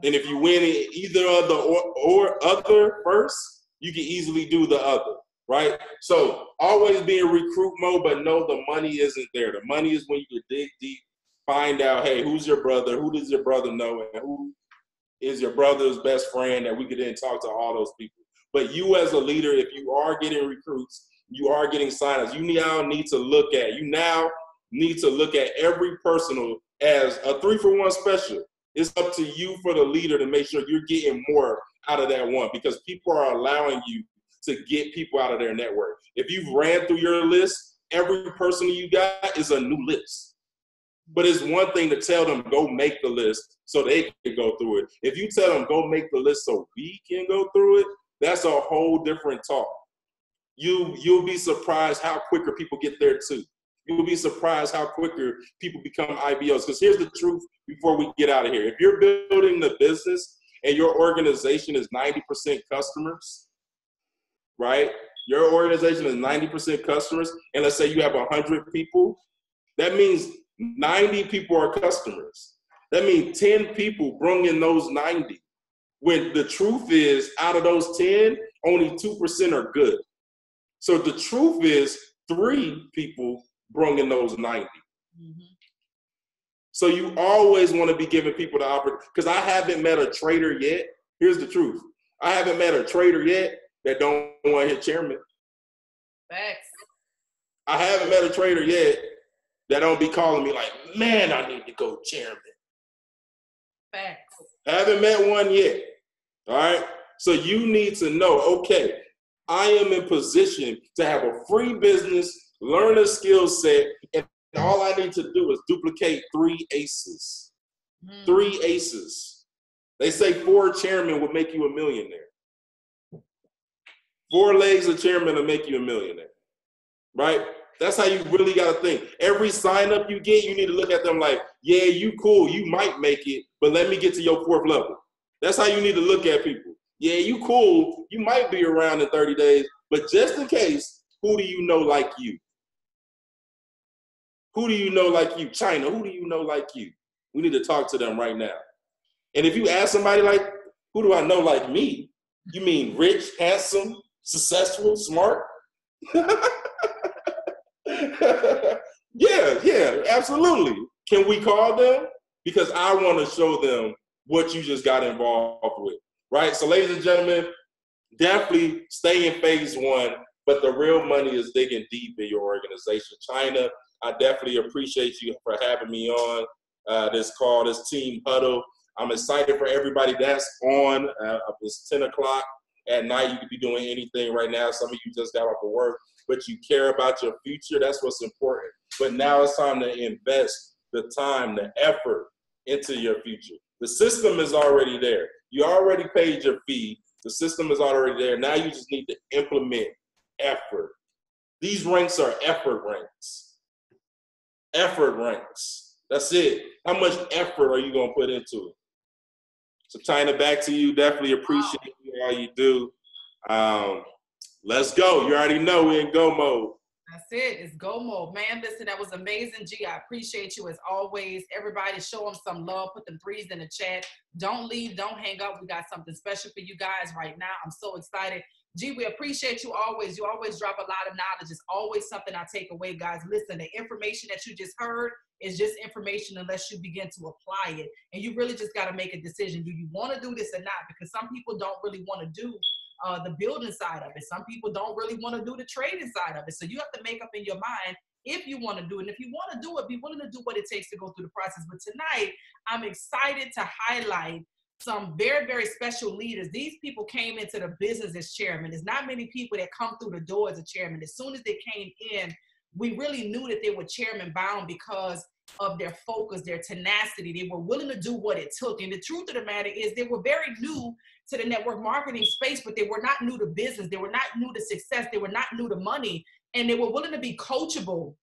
And if you win in either of the or, or other first, you can easily do the other, right? So always be in recruit mode, but know the money isn't there. The money is when you dig deep, find out, hey, who's your brother? Who does your brother know? And who is your brother's best friend that we could then talk to all those people. But you as a leader, if you are getting recruits, you are getting signers, you now need to look at, you now need to look at every personal as a three for one special. It's up to you for the leader to make sure you're getting more out of that one because people are allowing you to get people out of their network. If you've ran through your list, every person you got is a new list. But it's one thing to tell them go make the list so they can go through it. If you tell them go make the list so we can go through it, that's a whole different talk. You you'll be surprised how quicker people get there too. You'll be surprised how quicker people become IBOs. Because here's the truth before we get out of here. If you're building the business and your organization is 90% customers, right? Your organization is 90% customers, and let's say you have 100 people, that means 90 people are customers. That means 10 people bring in those 90. When the truth is, out of those 10, only 2% are good. So the truth is, three people bring in those 90. Mm-hmm. So you always want to be giving people the opportunity. Because I haven't met a trader yet. Here's the truth. I haven't met a trader yet that don't want to hit chairman. Facts. I haven't met a trader yet that don't be calling me like, man, I need to go chairman. Facts. I haven't met one yet. All right. So you need to know, okay, I am in position to have a free business, learn a skill set, and all I need to do is duplicate three aces. Mm. Three aces. They say four chairmen will make you a millionaire. Four legs of chairman will make you a millionaire. Right? That's how you really got to think. Every sign up you get, you need to look at them like, yeah, you cool, you might make it, but let me get to your fourth level. That's how you need to look at people. Yeah, you cool, you might be around in 30 days, but just in case, who do you know like you? Who do you know like you? Chyna, who do you know like you? We need to talk to them right now. And if you ask somebody like, who do I know like me? You mean rich, handsome, successful, smart? yeah, yeah, absolutely. Can we call them? Because I want to show them what you just got involved with, right? So, ladies and gentlemen, definitely stay in phase one, but the real money is digging deep in your organization. Chyna, I definitely appreciate you for having me on uh, this call, this team huddle. I'm excited for everybody that's on. Uh, it's 10 o'clock at night. You could be doing anything right now. Some of you just got off of work but you care about your future. That's what's important. But now it's time to invest the time, the effort into your future. The system is already there. You already paid your fee. The system is already there. Now you just need to implement effort. These ranks are effort ranks. Effort ranks. That's it. How much effort are you going to put into it? So, tying it back to you. Definitely appreciate wow. all you do. Um, Let's go. You already know we're in go mode. That's it. It's go mode. Man, listen, that was amazing. G, I appreciate you as always. Everybody show them some love. Put them threes in the chat. Don't leave. Don't hang up. We got something special for you guys right now. I'm so excited. G, we appreciate you always. You always drop a lot of knowledge. It's always something I take away, guys. Listen, the information that you just heard is just information unless you begin to apply it. And you really just got to make a decision. Do you want to do this or not? Because some people don't really want to do uh, the building side of it. Some people don't really want to do the trading side of it. So you have to make up in your mind if you want to do it. And if you want to do it, be willing to do what it takes to go through the process. But tonight, I'm excited to highlight some very, very special leaders. These people came into the business as chairman. There's not many people that come through the door as a chairman. As soon as they came in, we really knew that they were chairman bound because of their focus, their tenacity. They were willing to do what it took. And the truth of the matter is, they were very new to the network marketing space, but they were not new to business. They were not new to success. They were not new to money. And they were willing to be coachable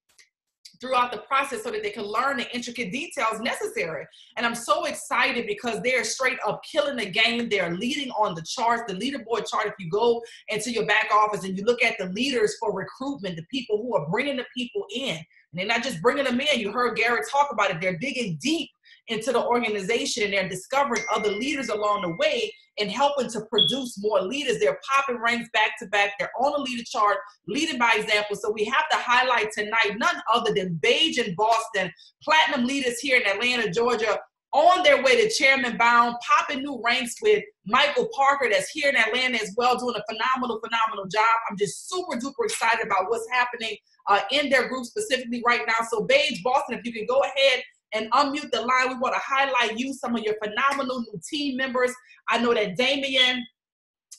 throughout the process so that they can learn the intricate details necessary. And I'm so excited because they're straight up killing the game. They're leading on the charts, the leaderboard chart. If you go into your back office and you look at the leaders for recruitment, the people who are bringing the people in, and they're not just bringing them in. You heard Garrett talk about it. They're digging deep into the organization and they're discovering other leaders along the way and helping to produce more leaders. They're popping ranks back to back. They're on the leader chart, leading by example. So we have to highlight tonight none other than Baje in Boston, platinum leaders here in Atlanta, Georgia, on their way to Chairman Bound, popping new ranks with Michael Parker, that's here in Atlanta as well, doing a phenomenal, phenomenal job. I'm just super duper excited about what's happening uh, in their group specifically right now. So, Baje Boston, if you can go ahead and unmute the line. We want to highlight you, some of your phenomenal new team members. I know that Damien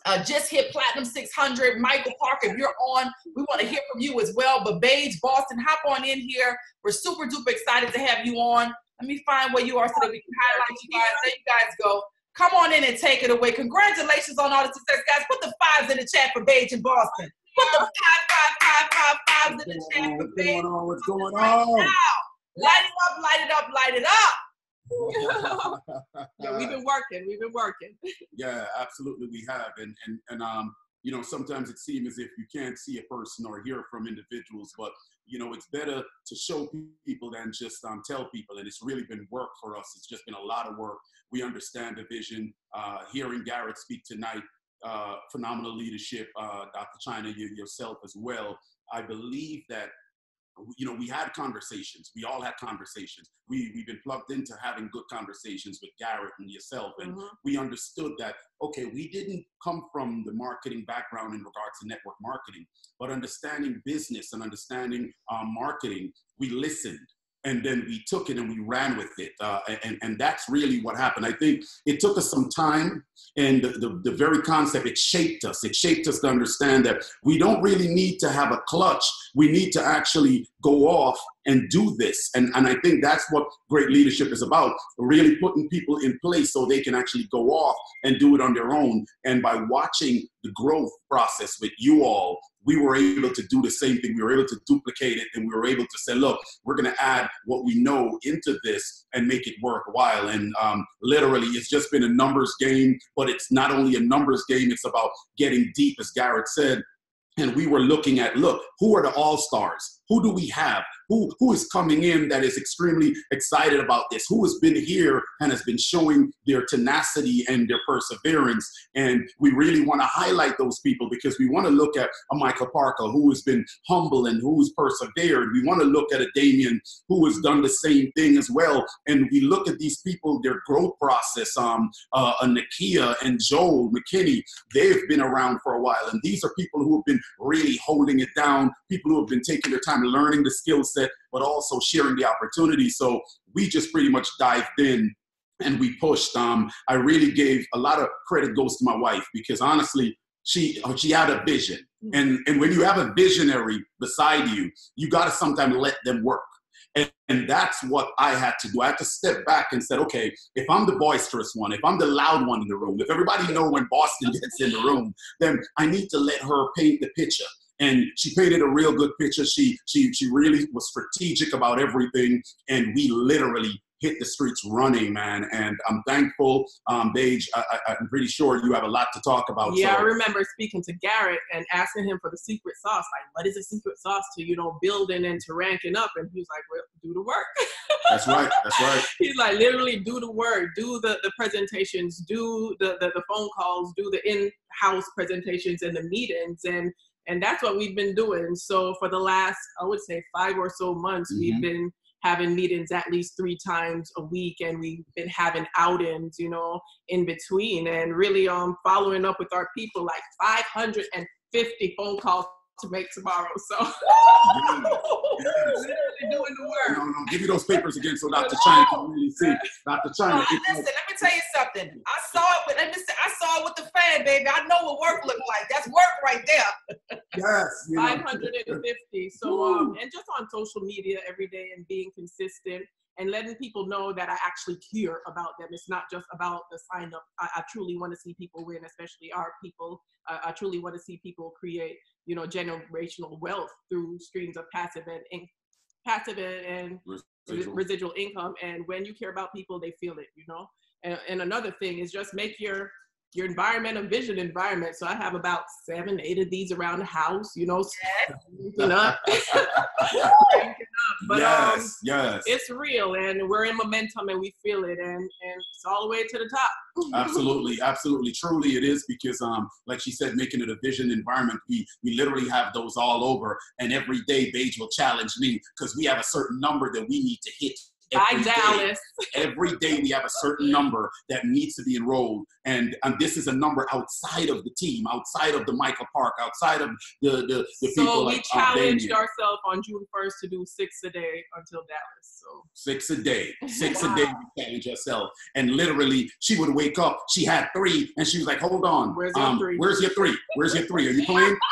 uh, just hit Platinum 600. Michael Parker, if you're on, we want to hear from you as well. But Baje, Boston, hop on in here. We're super duper excited to have you on. Let me find where you are so that we can highlight you guys. There you guys go. Come on in and take it away. Congratulations on all the success, guys. Put the fives in the chat for Baje in Boston. Put the five, five, five, five, fives in the chat for Baje. What's going on? What's going on? Right Light it up, light it up, light it up. yeah, we've been working. We've been working. yeah, absolutely, we have, and and and um, you know, sometimes it seems as if you can't see a person or hear from individuals, but you know, it's better to show people than just um, tell people, and it's really been work for us. It's just been a lot of work. We understand the vision. Uh, hearing Garrett speak tonight, uh, phenomenal leadership, uh, Dr. Chyna, you, yourself as well. I believe that you know, we had conversations. We all had conversations. We we've been plugged into having good conversations with Garrett and yourself, and mm-hmm. we understood that okay, we didn't come from the marketing background in regards to network marketing, but understanding business and understanding um, marketing, we listened and then we took it and we ran with it. Uh, and, and that's really what happened. I think it took us some time, and the, the, the, very concept, it shaped us. It shaped us to understand that we don't really need to have a clutch. We need to actually go off and do this. And, and I think that's what great leadership is about really putting people in place so they can actually go off and do it on their own. And by watching the growth process with you all, we were able to do the same thing. We were able to duplicate it and we were able to say, look, we're going to add what we know into this and make it worthwhile. And um, literally, it's just been a numbers game, but it's not only a numbers game, it's about getting deep, as Garrett said. And we were looking at, look, who are the all stars? Who do we have? Who, who is coming in that is extremely excited about this? Who has been here and has been showing their tenacity and their perseverance? And we really want to highlight those people because we want to look at a Michael Parker who has been humble and who's persevered. We want to look at a Damien who has done the same thing as well. And we look at these people, their growth process. Um, uh, a Nakia and Joel McKinney, they've been around for a while. And these are people who have been really holding it down, people who have been taking their time learning the skill set, but also sharing the opportunity. So we just pretty much dived in and we pushed. Um, I really gave a lot of credit goes to my wife because honestly, she she had a vision, mm. and and when you have a visionary beside you, you got to sometimes let them work. And, and, that's what I had to do. I had to step back and said, okay, if I'm the boisterous one, if I'm the loud one in the room, if everybody know when Boston gets in the room, then I need to let her paint the picture and she painted a real good picture. She she she really was strategic about everything, and we literally hit the streets running, man. And I'm thankful. Um, Baje, I, am pretty sure you have a lot to talk about. Yeah, so. I remember speaking to Garrett and asking him for the secret sauce. Like, what is the secret sauce to, you know, building and to ranking up? And he was like, well, do the work. That's right. That's right. He's like, literally do the work, do the, the presentations, do the, the, the phone calls, do the in-house presentations and the meetings. And and that's what we've been doing. So for the last, I would say, five or so months, mm-hmm. we've been having meetings at least three times a week, and we've been having outings, you know, in between, and really um following up with our people, like 550 phone calls to make tomorrow. So literally doing the work. No, no, give me those papers again so Dr. Chyna can really see. Dr. Chyna. listen, let me tell you something. I saw it with let me say, I saw it with the fan, baby. I know what work looked like. That's work right there. yes. 550. So um and just on social media every day and being consistent and letting people know that I actually care about them. It's not just about the sign up. I, I truly want to see people win, especially our people. Uh, I truly want to see people create, you know, generational wealth through streams of passive and in- passive and residual. residual income. And when you care about people, they feel it, you know? And, and another thing is just make your your environment a vision environment. So I have about seven, eight of these around the house, you know, yes. up. but yes, um, yes. it's real and we're in momentum and we feel it and, and it's all the way to the top. absolutely, absolutely. Truly it is because um, like she said, making it a vision environment, we we literally have those all over and every day Paige will challenge me because we have a certain number that we need to hit Every Dallas. Day, every day we have a certain number that needs to be enrolled. And, and this is a number outside of the team, outside of the Michael Park, outside of the, the, the so people. So we like, uh, challenged um, ourselves on June 1st to do six a day until Dallas. So six a day. Six wow. a day we challenge ourselves. And literally she would wake up, she had three, and she was like, hold on. Where's your um, three? Where's your three? Where's your three? Are you playing?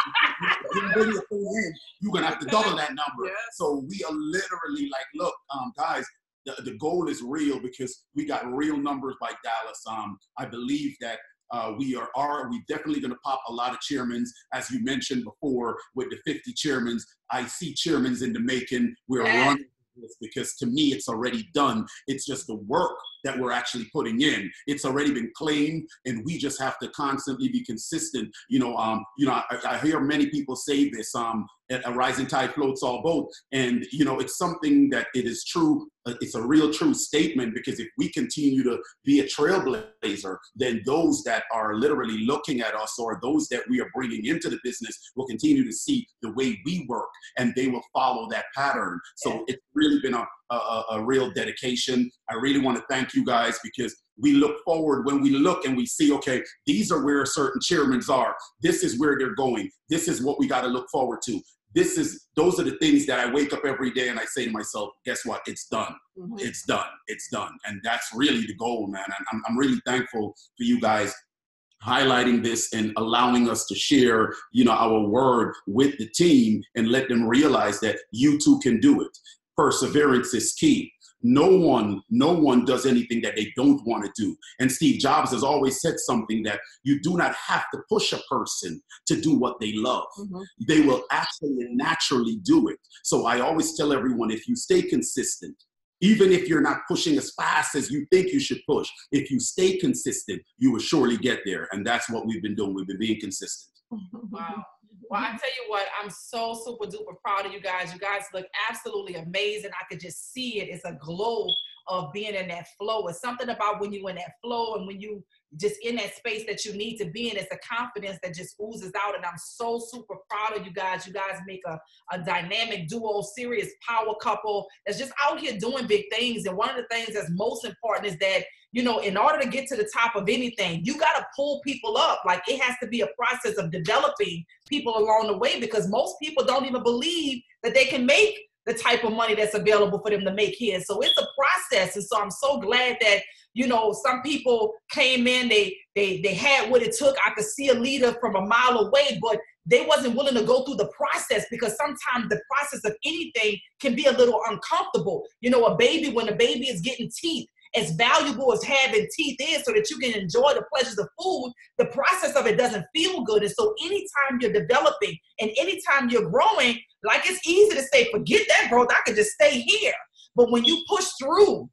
You're gonna have to double that number. Yes. So we are literally like, look, um, guys, the, the goal is real because we got real numbers by Dallas. Um, I believe that uh, we are, are we definitely going to pop a lot of chairmans, as you mentioned before, with the 50 chairmans. I see chairmans in the making. We're running this because to me it's already done. It's just the work that we're actually putting in. It's already been claimed, and we just have to constantly be consistent. You know, um, you know, I, I hear many people say this. Um, a rising tide floats all boats, and you know, it's something that it is true. Uh, it's a real true statement because if we continue to be a trailblazer, then those that are literally looking at us or those that we are bringing into the business will continue to see the way we work, and they will follow that pattern. So yeah. it's really been a a, a real dedication. I really want to thank you guys because we look forward when we look and we see, okay, these are where certain chairmen are. This is where they're going. This is what we got to look forward to. This is those are the things that I wake up every day and I say to myself, guess what? It's done. Mm-hmm. It's done. It's done. And that's really the goal, man. And I'm, I'm really thankful for you guys highlighting this and allowing us to share you know our word with the team and let them realize that you too can do it perseverance is key. No one, no one does anything that they don't want to do. And Steve Jobs has always said something that you do not have to push a person to do what they love. Mm-hmm. They will actually naturally do it. So I always tell everyone if you stay consistent, even if you're not pushing as fast as you think you should push, if you stay consistent, you will surely get there. And that's what we've been doing. We've been being consistent. Wow. Well, I tell you what, I'm so super duper proud of you guys. You guys look absolutely amazing. I could just see it. It's a glow of being in that flow. It's something about when you're in that flow and when you just in that space that you need to be in. It's a confidence that just oozes out. And I'm so super proud of you guys. You guys make a, a dynamic duo, serious power couple that's just out here doing big things. And one of the things that's most important is that you know, in order to get to the top of anything, you got to pull people up. Like it has to be a process of developing people along the way because most people don't even believe that they can make the type of money that's available for them to make here. So it's a process. And so I'm so glad that, you know, some people came in, they they they had what it took. I could see a leader from a mile away, but they wasn't willing to go through the process because sometimes the process of anything can be a little uncomfortable. You know, a baby, when a baby is getting teeth, as valuable as having teeth is so that you can enjoy the pleasures of food, the process of it doesn't feel good. And so anytime you're developing and anytime you're growing, like it's easy to say, forget that growth, I could just stay here. But when you push through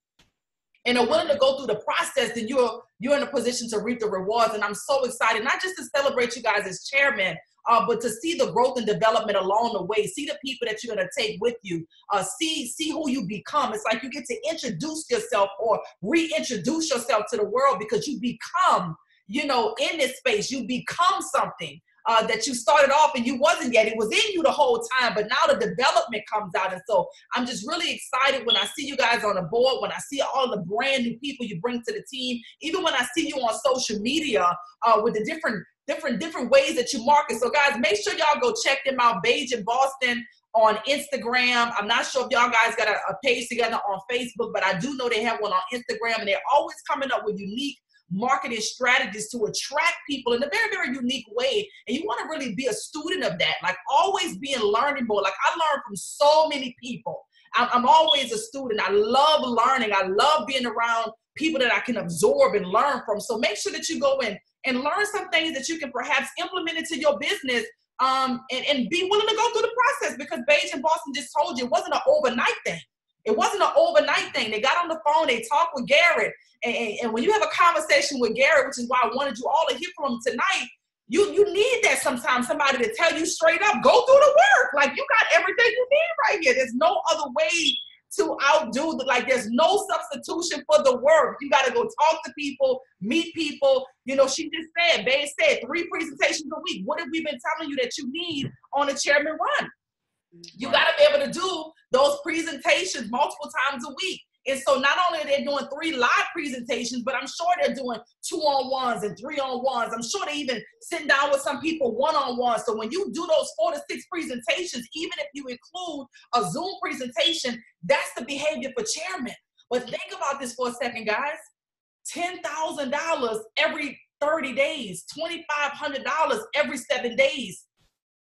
and are willing to go through the process, then you're you're in a position to reap the rewards. And I'm so excited, not just to celebrate you guys as chairman, uh, but to see the growth and development along the way, see the people that you're gonna take with you, uh, see see who you become. It's like you get to introduce yourself or reintroduce yourself to the world because you become, you know, in this space, you become something. Uh, that you started off and you wasn't yet. It was in you the whole time, but now the development comes out. And so I'm just really excited when I see you guys on the board, when I see all the brand new people you bring to the team, even when I see you on social media uh, with the different different different ways that you market. So guys, make sure y'all go check them out. Baje in Boston on Instagram. I'm not sure if y'all guys got a, a, page together on Facebook, but I do know they have one on Instagram, and they're always coming up with unique marketing strategies to attract people in a very, very unique way. And you want to really be a student of that, like always being learning more. Like I learned from so many people. I'm, always a student. I love learning. I love being around people that I can absorb and learn from. So make sure that you go in and learn some things that you can perhaps implement into your business um, and, and be willing to go through the process because because Baje and Boston just told you it wasn't an overnight thing. It wasn't an overnight thing. They got on the phone, they talked with Garrett. And, and, when you have a conversation with Garrett, which is why I wanted you all to hear from him tonight, you you need that sometimes somebody to tell you straight up, go do the work. Like you got everything you need right here. There's no other way to outdo the like there's no substitution for the work. You gotta go talk to people, meet people. You know, she just said, Bay said three presentations a week. What have we been telling you that you need on a chairman run? You got to be able to do those presentations multiple times a week. And so not only are they doing three live presentations, but I'm sure they're doing two on ones and three on ones. I'm sure they even sitting down with some people one on one. So when you do those four to six presentations, even if you include a Zoom presentation, that's the behavior for chairman. But think about this for a second, guys. $10,000 every 30 days, $2,500 every seven days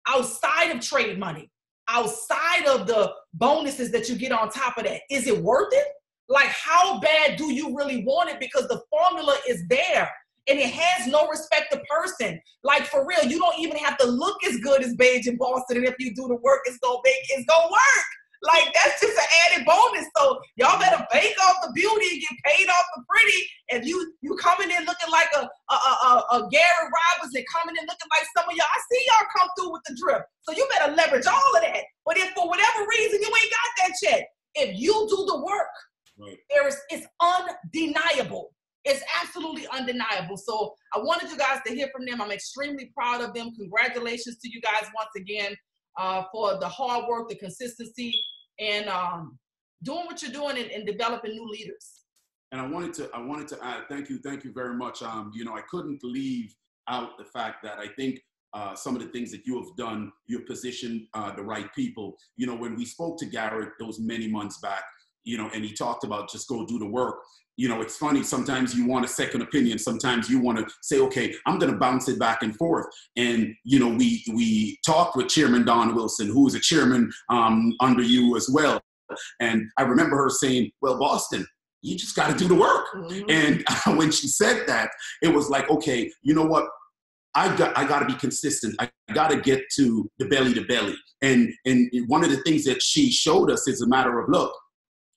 outside of trade money outside of the bonuses that you get on top of that. Is it worth it? Like, how bad do you really want it? Because the formula is there and it has no respect to person. Like for real, you don't even have to look as good as Baje in Boston, and if you do the work, it's gonna make it's gonna work. Like that's just an added bonus. So y'all better bake off the beauty and get paid off the pretty. If you you coming in looking like a a, a, a Gary Robinson, coming in looking like some of y'all, I see y'all come through with the drip. So you better leverage all of that. But if for whatever reason you ain't got that check, if you do the work, right. there is it's undeniable. It's absolutely undeniable. So I wanted you guys to hear from them. I'm extremely proud of them. Congratulations to you guys once again uh, for the hard work, the consistency, and um, doing what you're doing and, and, developing new leaders. And I wanted to I wanted to add thank you thank you very much. Um, you know I couldn't leave out the fact that I think uh, some of the things that you have done, you've positioned uh, the right people. You know, when we spoke to Garrett those many months back, you know, and he talked about just go do the work. You know, it's funny. Sometimes you want a second opinion. Sometimes you want to say, okay, I'm going to bounce it back and forth. And you know, we we talked with Chairman Dawn Wilson, who is a chairman um, under you as well. And I remember her saying, "Well, Boston, you just got to do the work." Mm-hmm. And when she said that, it was like, okay, you know what? I got I got to be consistent. I got to get to the belly to belly. And and one of the things that she showed us is a matter of look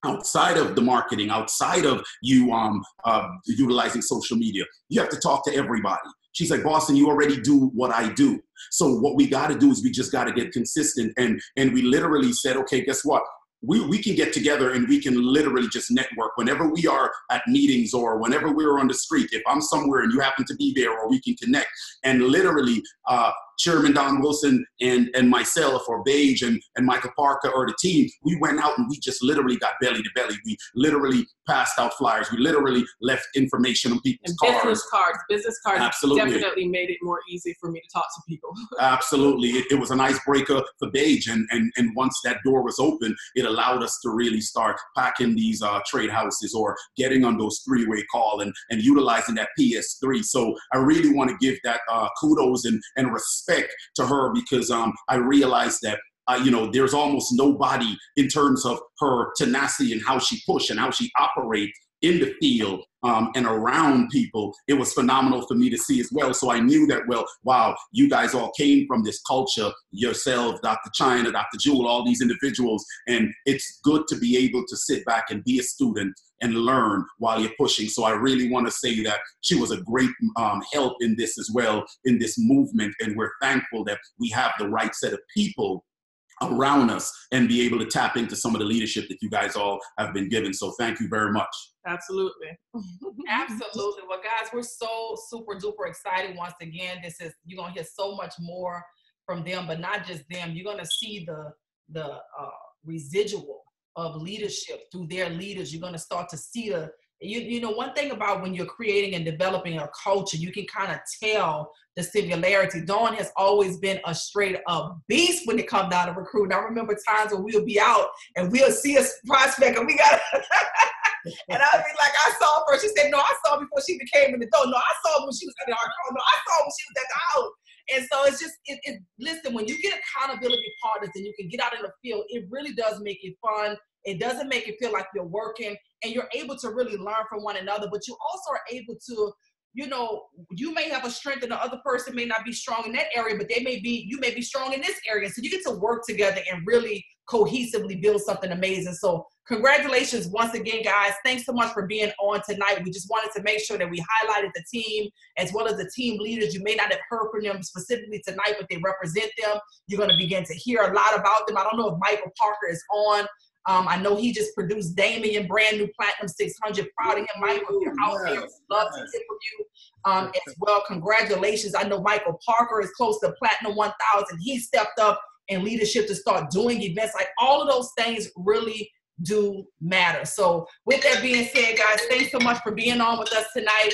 outside of the marketing, outside of you um, uh, utilizing social media. You have to talk to everybody. She's like, Boston, you already do what I do. So what we got to do is we just got to get consistent. And and we literally said, okay, guess what? we, we can get together and we can literally just network whenever we are at meetings or whenever we're on the street. If I'm somewhere and you happen to be there, or we can connect and literally uh, Chairman Dawn Wilson and, and myself or Baje and, and Michael Parker or the team, we went out and we just literally got belly to belly. We literally passed out flyers. We literally left information on people's and cars. Business cards. Business cards Absolutely. definitely made it more easy for me to talk to people. Absolutely. It, it was an icebreaker for Beige. And, and, and once that door was open, it allowed us to really start packing these uh, trade houses or getting on those three-way call and, and utilizing that PS3. So I really want to give that uh, kudos and, and respect respect to her because um, I realized that uh, you know, there's almost nobody in terms of her tenacity and how she push and how she operates in the field um, and around people. It was phenomenal for me to see as well. So I knew that, well, wow, you guys all came from this culture yourself, Dr. Chyna, Dr. Jewel, all these individuals. And it's good to be able to sit back and be a student and learn while you're pushing. So I really want to say that she was a great um, help in this as well, in this movement. And we're thankful that we have the right set of people around us and be able to tap into some of the leadership that you guys all have been given. So thank you very much. Absolutely. Absolutely. Well, guys, we're so super duper excited once again. This is you're gonna hear so much more from them, but not just them. You're gonna see the the uh, residual of leadership through their leaders. You're gonna start to see the you, you know one thing about when you're creating and developing a culture you can kind of tell the similarity. Dawn has always been a straight up beast when it comes down to recruiting. I remember times when we'll be out and we'll see a prospect and we got and i'll be like i saw her she said no i saw before she became in the door. No i saw when she was our car. No i saw when she was at the house and so it's just, it, it, listen, when you get accountability partners and you can get out in the field, it really does make it fun. It doesn't make it feel like you're working and you're able to really learn from one another, but you also are able to you know, you may have a strength and the other person may not be strong in that area, but they may be, you may be strong in this area. So you get to work together and really cohesively build something amazing. So congratulations once again, guys. Thanks so much for being on tonight. We just wanted to make sure that we highlighted the team as well as the team leaders. You may not have heard from them specifically tonight, but they represent them. You're going to begin to hear a lot about them. I don't know if Michael Parker is on. Um, I know he just produced Damien, brand new Platinum 600. Proud of him, Michael. You're out there, love to hear from you um, as well. Congratulations. I know Michael Parker is close to Platinum 1000. He stepped up in leadership to start doing events. Like all of those things really do matter. So, with that being said, guys, thanks so much for being on with us tonight.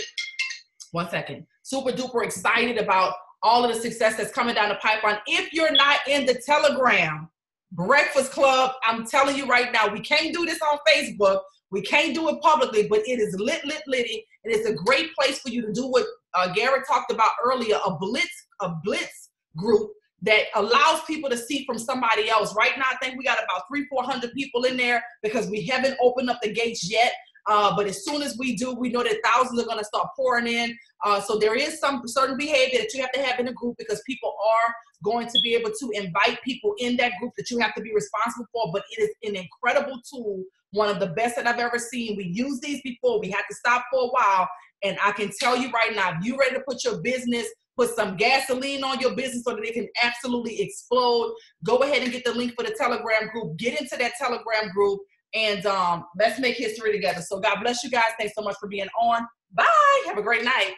One second. Super duper excited about all of the success that's coming down the pipeline. If you're not in the Telegram, Breakfast Club, I'm telling you right now, we can't do this on Facebook. We can't do it publicly, but it is lit, lit, litty. And it's a great place for you to do what uh, Garrett talked about earlier, a blitz, a blitz group that allows people to see from somebody else. Right now, I think we got about three, 400 people in there because we haven't opened up the gates yet. Uh, but as soon as we do, we know that thousands are going to start pouring in. Uh, so there is some certain behavior that you have to have in a group because people are going to be able to invite people in that group that you have to be responsible for. But it is an incredible tool, one of the best that I've ever seen. We used these before. We had to stop for a while. And I can tell you right now, if you're ready to put your business put some gasoline on your business so that it can absolutely explode. Go ahead and get the link for the Telegram group. Get into that Telegram group and um, let's make history together. So God bless you guys. Thanks so much for being on. Bye. Have a great night.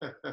Bye.